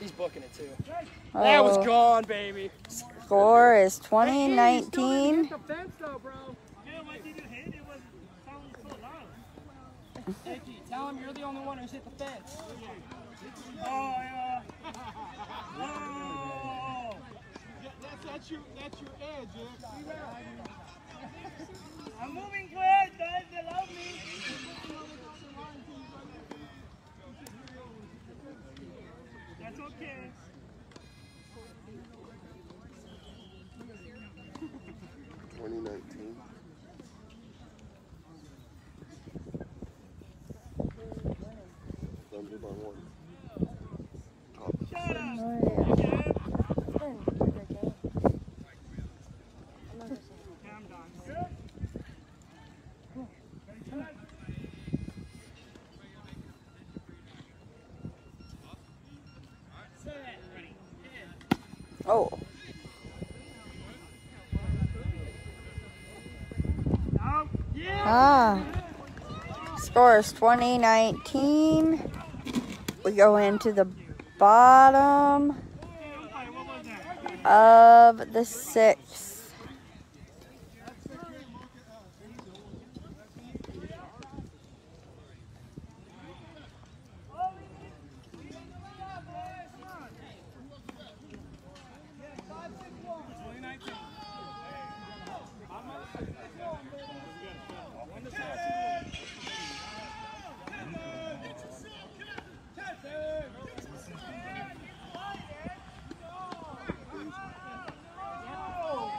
He's booking it too. Oh. That was Oh, gone, baby. score is Hey, you 2019. didn't hit the fence though, bro. Jakey, tell him you're the only one who's hit the fence. Oh, yeah. Oh. That's, that's your that's your edge, yeah. I'm moving good, guys. They love me. That's okay. Twenty nineteen. Score is 2019. We go into the bottom of the sixth.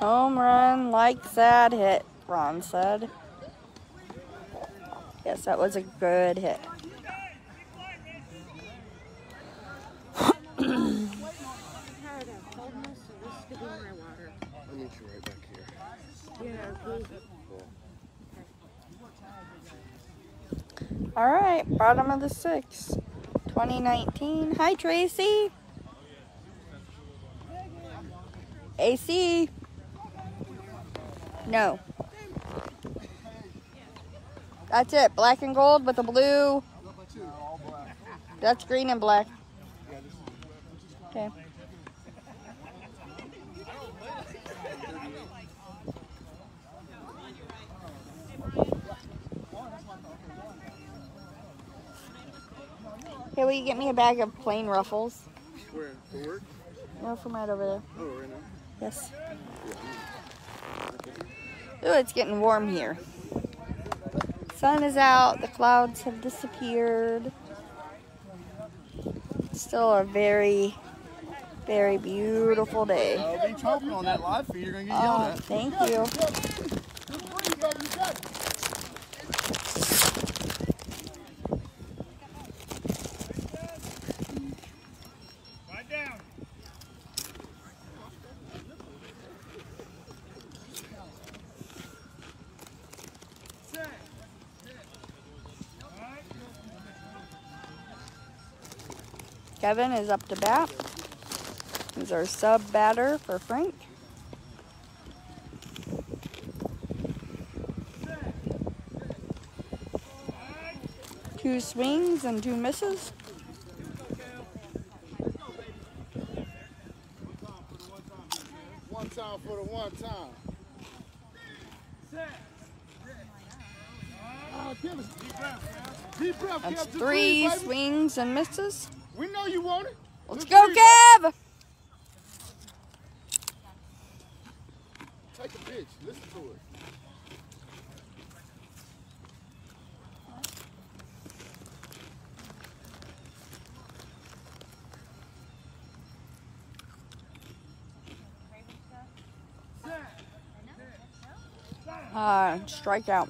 Home run, likes that hit, Ron said. Yes, that was a good hit. All right, bottom of the sixth, 2019. Hi, Tracy. AC. No. That's it. Black and gold with a blue. That's green and black. Okay. Hey, will you get me a bag of plain ruffles? Where? For work? No, from right over there. Oh, right now. Yes. Ooh, it's getting warm here. Sun is out, the clouds have disappeared. Still a very, very beautiful day. I'll be choking on that live feed. You're gonna get yelled Oh, at. thank you. Kevin is up to bat. He's our sub batter for Frank. Two swings and two misses. One time for the one time. Ah, Kevin. Deep breath, That's Kev. Three swings and misses. We know you want it. Let's go, Kev! Take a pitch. Listen to it. Uh, strikeout.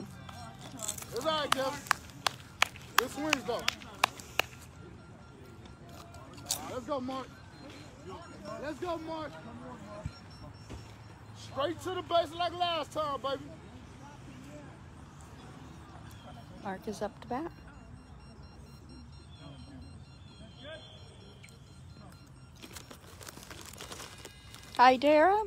All right, Kevin. Good swings, though. Let's go, Mark. Let's go, Mark. Straight to the base like last time, baby. Mark is up to bat. Hi, Dara.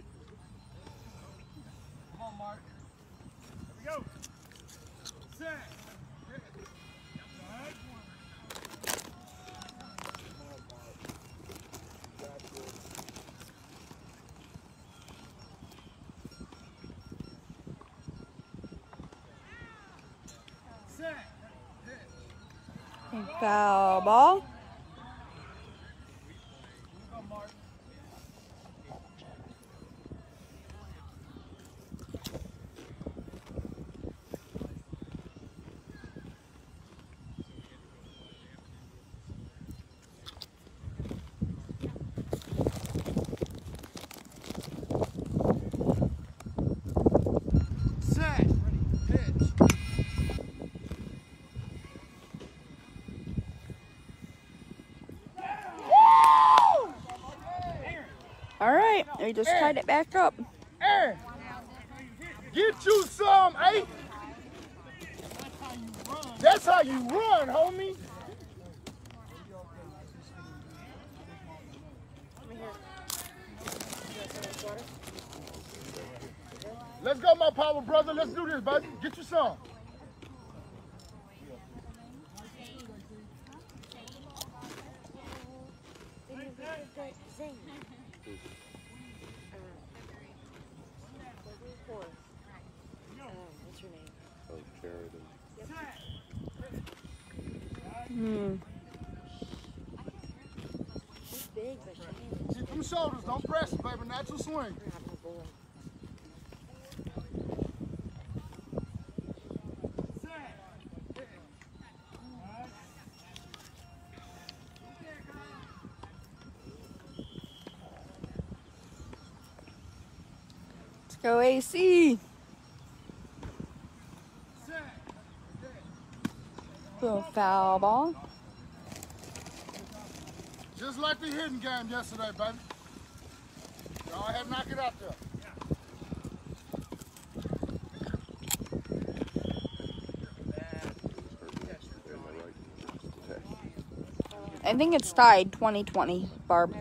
We just tied it back up. Aaron, get you some, eh? That's how you run, homie. Let's go, my power brother. Let's do this, buddy. Get you some. Keep them shoulders. Don't press it, baby. Natural swing. Let's go, AC. Little foul ball. Just like the hidden game yesterday, baby. Y'all had knock it out there. I think it's tied 2020, Barb.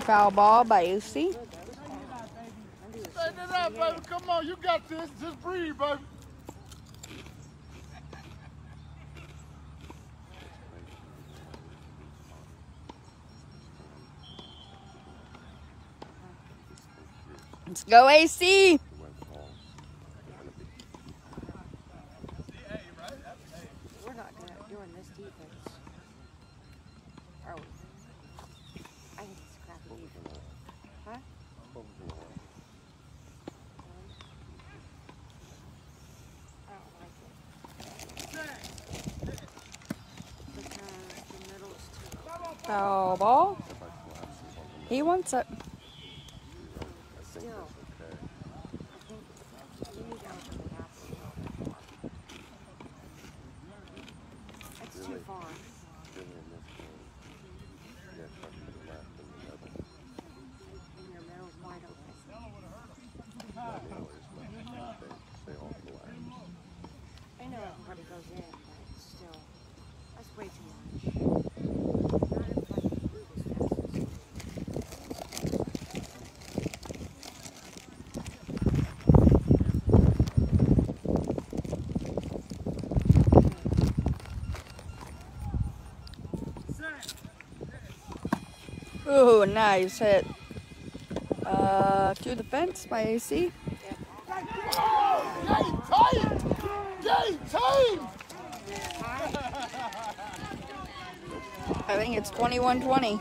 Foul ball by UC. It up, baby. Come on, you got this. Just breathe, baby. Let's go, AC. Wants it. still. I think you need to open it up a little bit more. It's too far. And your middle's wide open. I know everybody goes in, but it's still, that's way too much. Not everybody can move as fast as you. Ooh, nice hit. Uh, to the fence by AC. I think it's 21-20.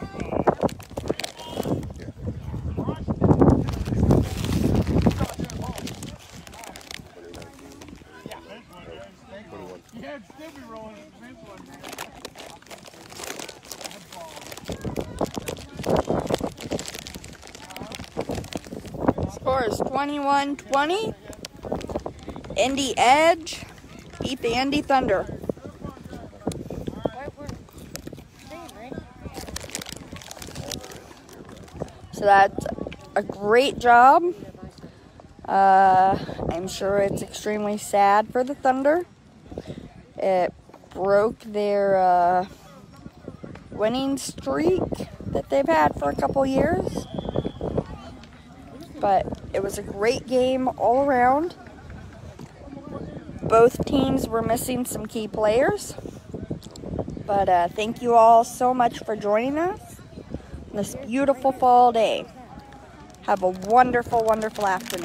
Yeah, it'd still be rolling if the fence wasn't there. Score is 21-20. Indy Edge beat the Indy Thunder. So that's a great job. Uh, I'm sure it's extremely sad for the Thunder. It broke their uh, winning streak that they've had for a couple years. It was a great game all around. Both teams were missing some key players. But uh, thank you all so much for joining us on this beautiful fall day. Have a wonderful, wonderful afternoon.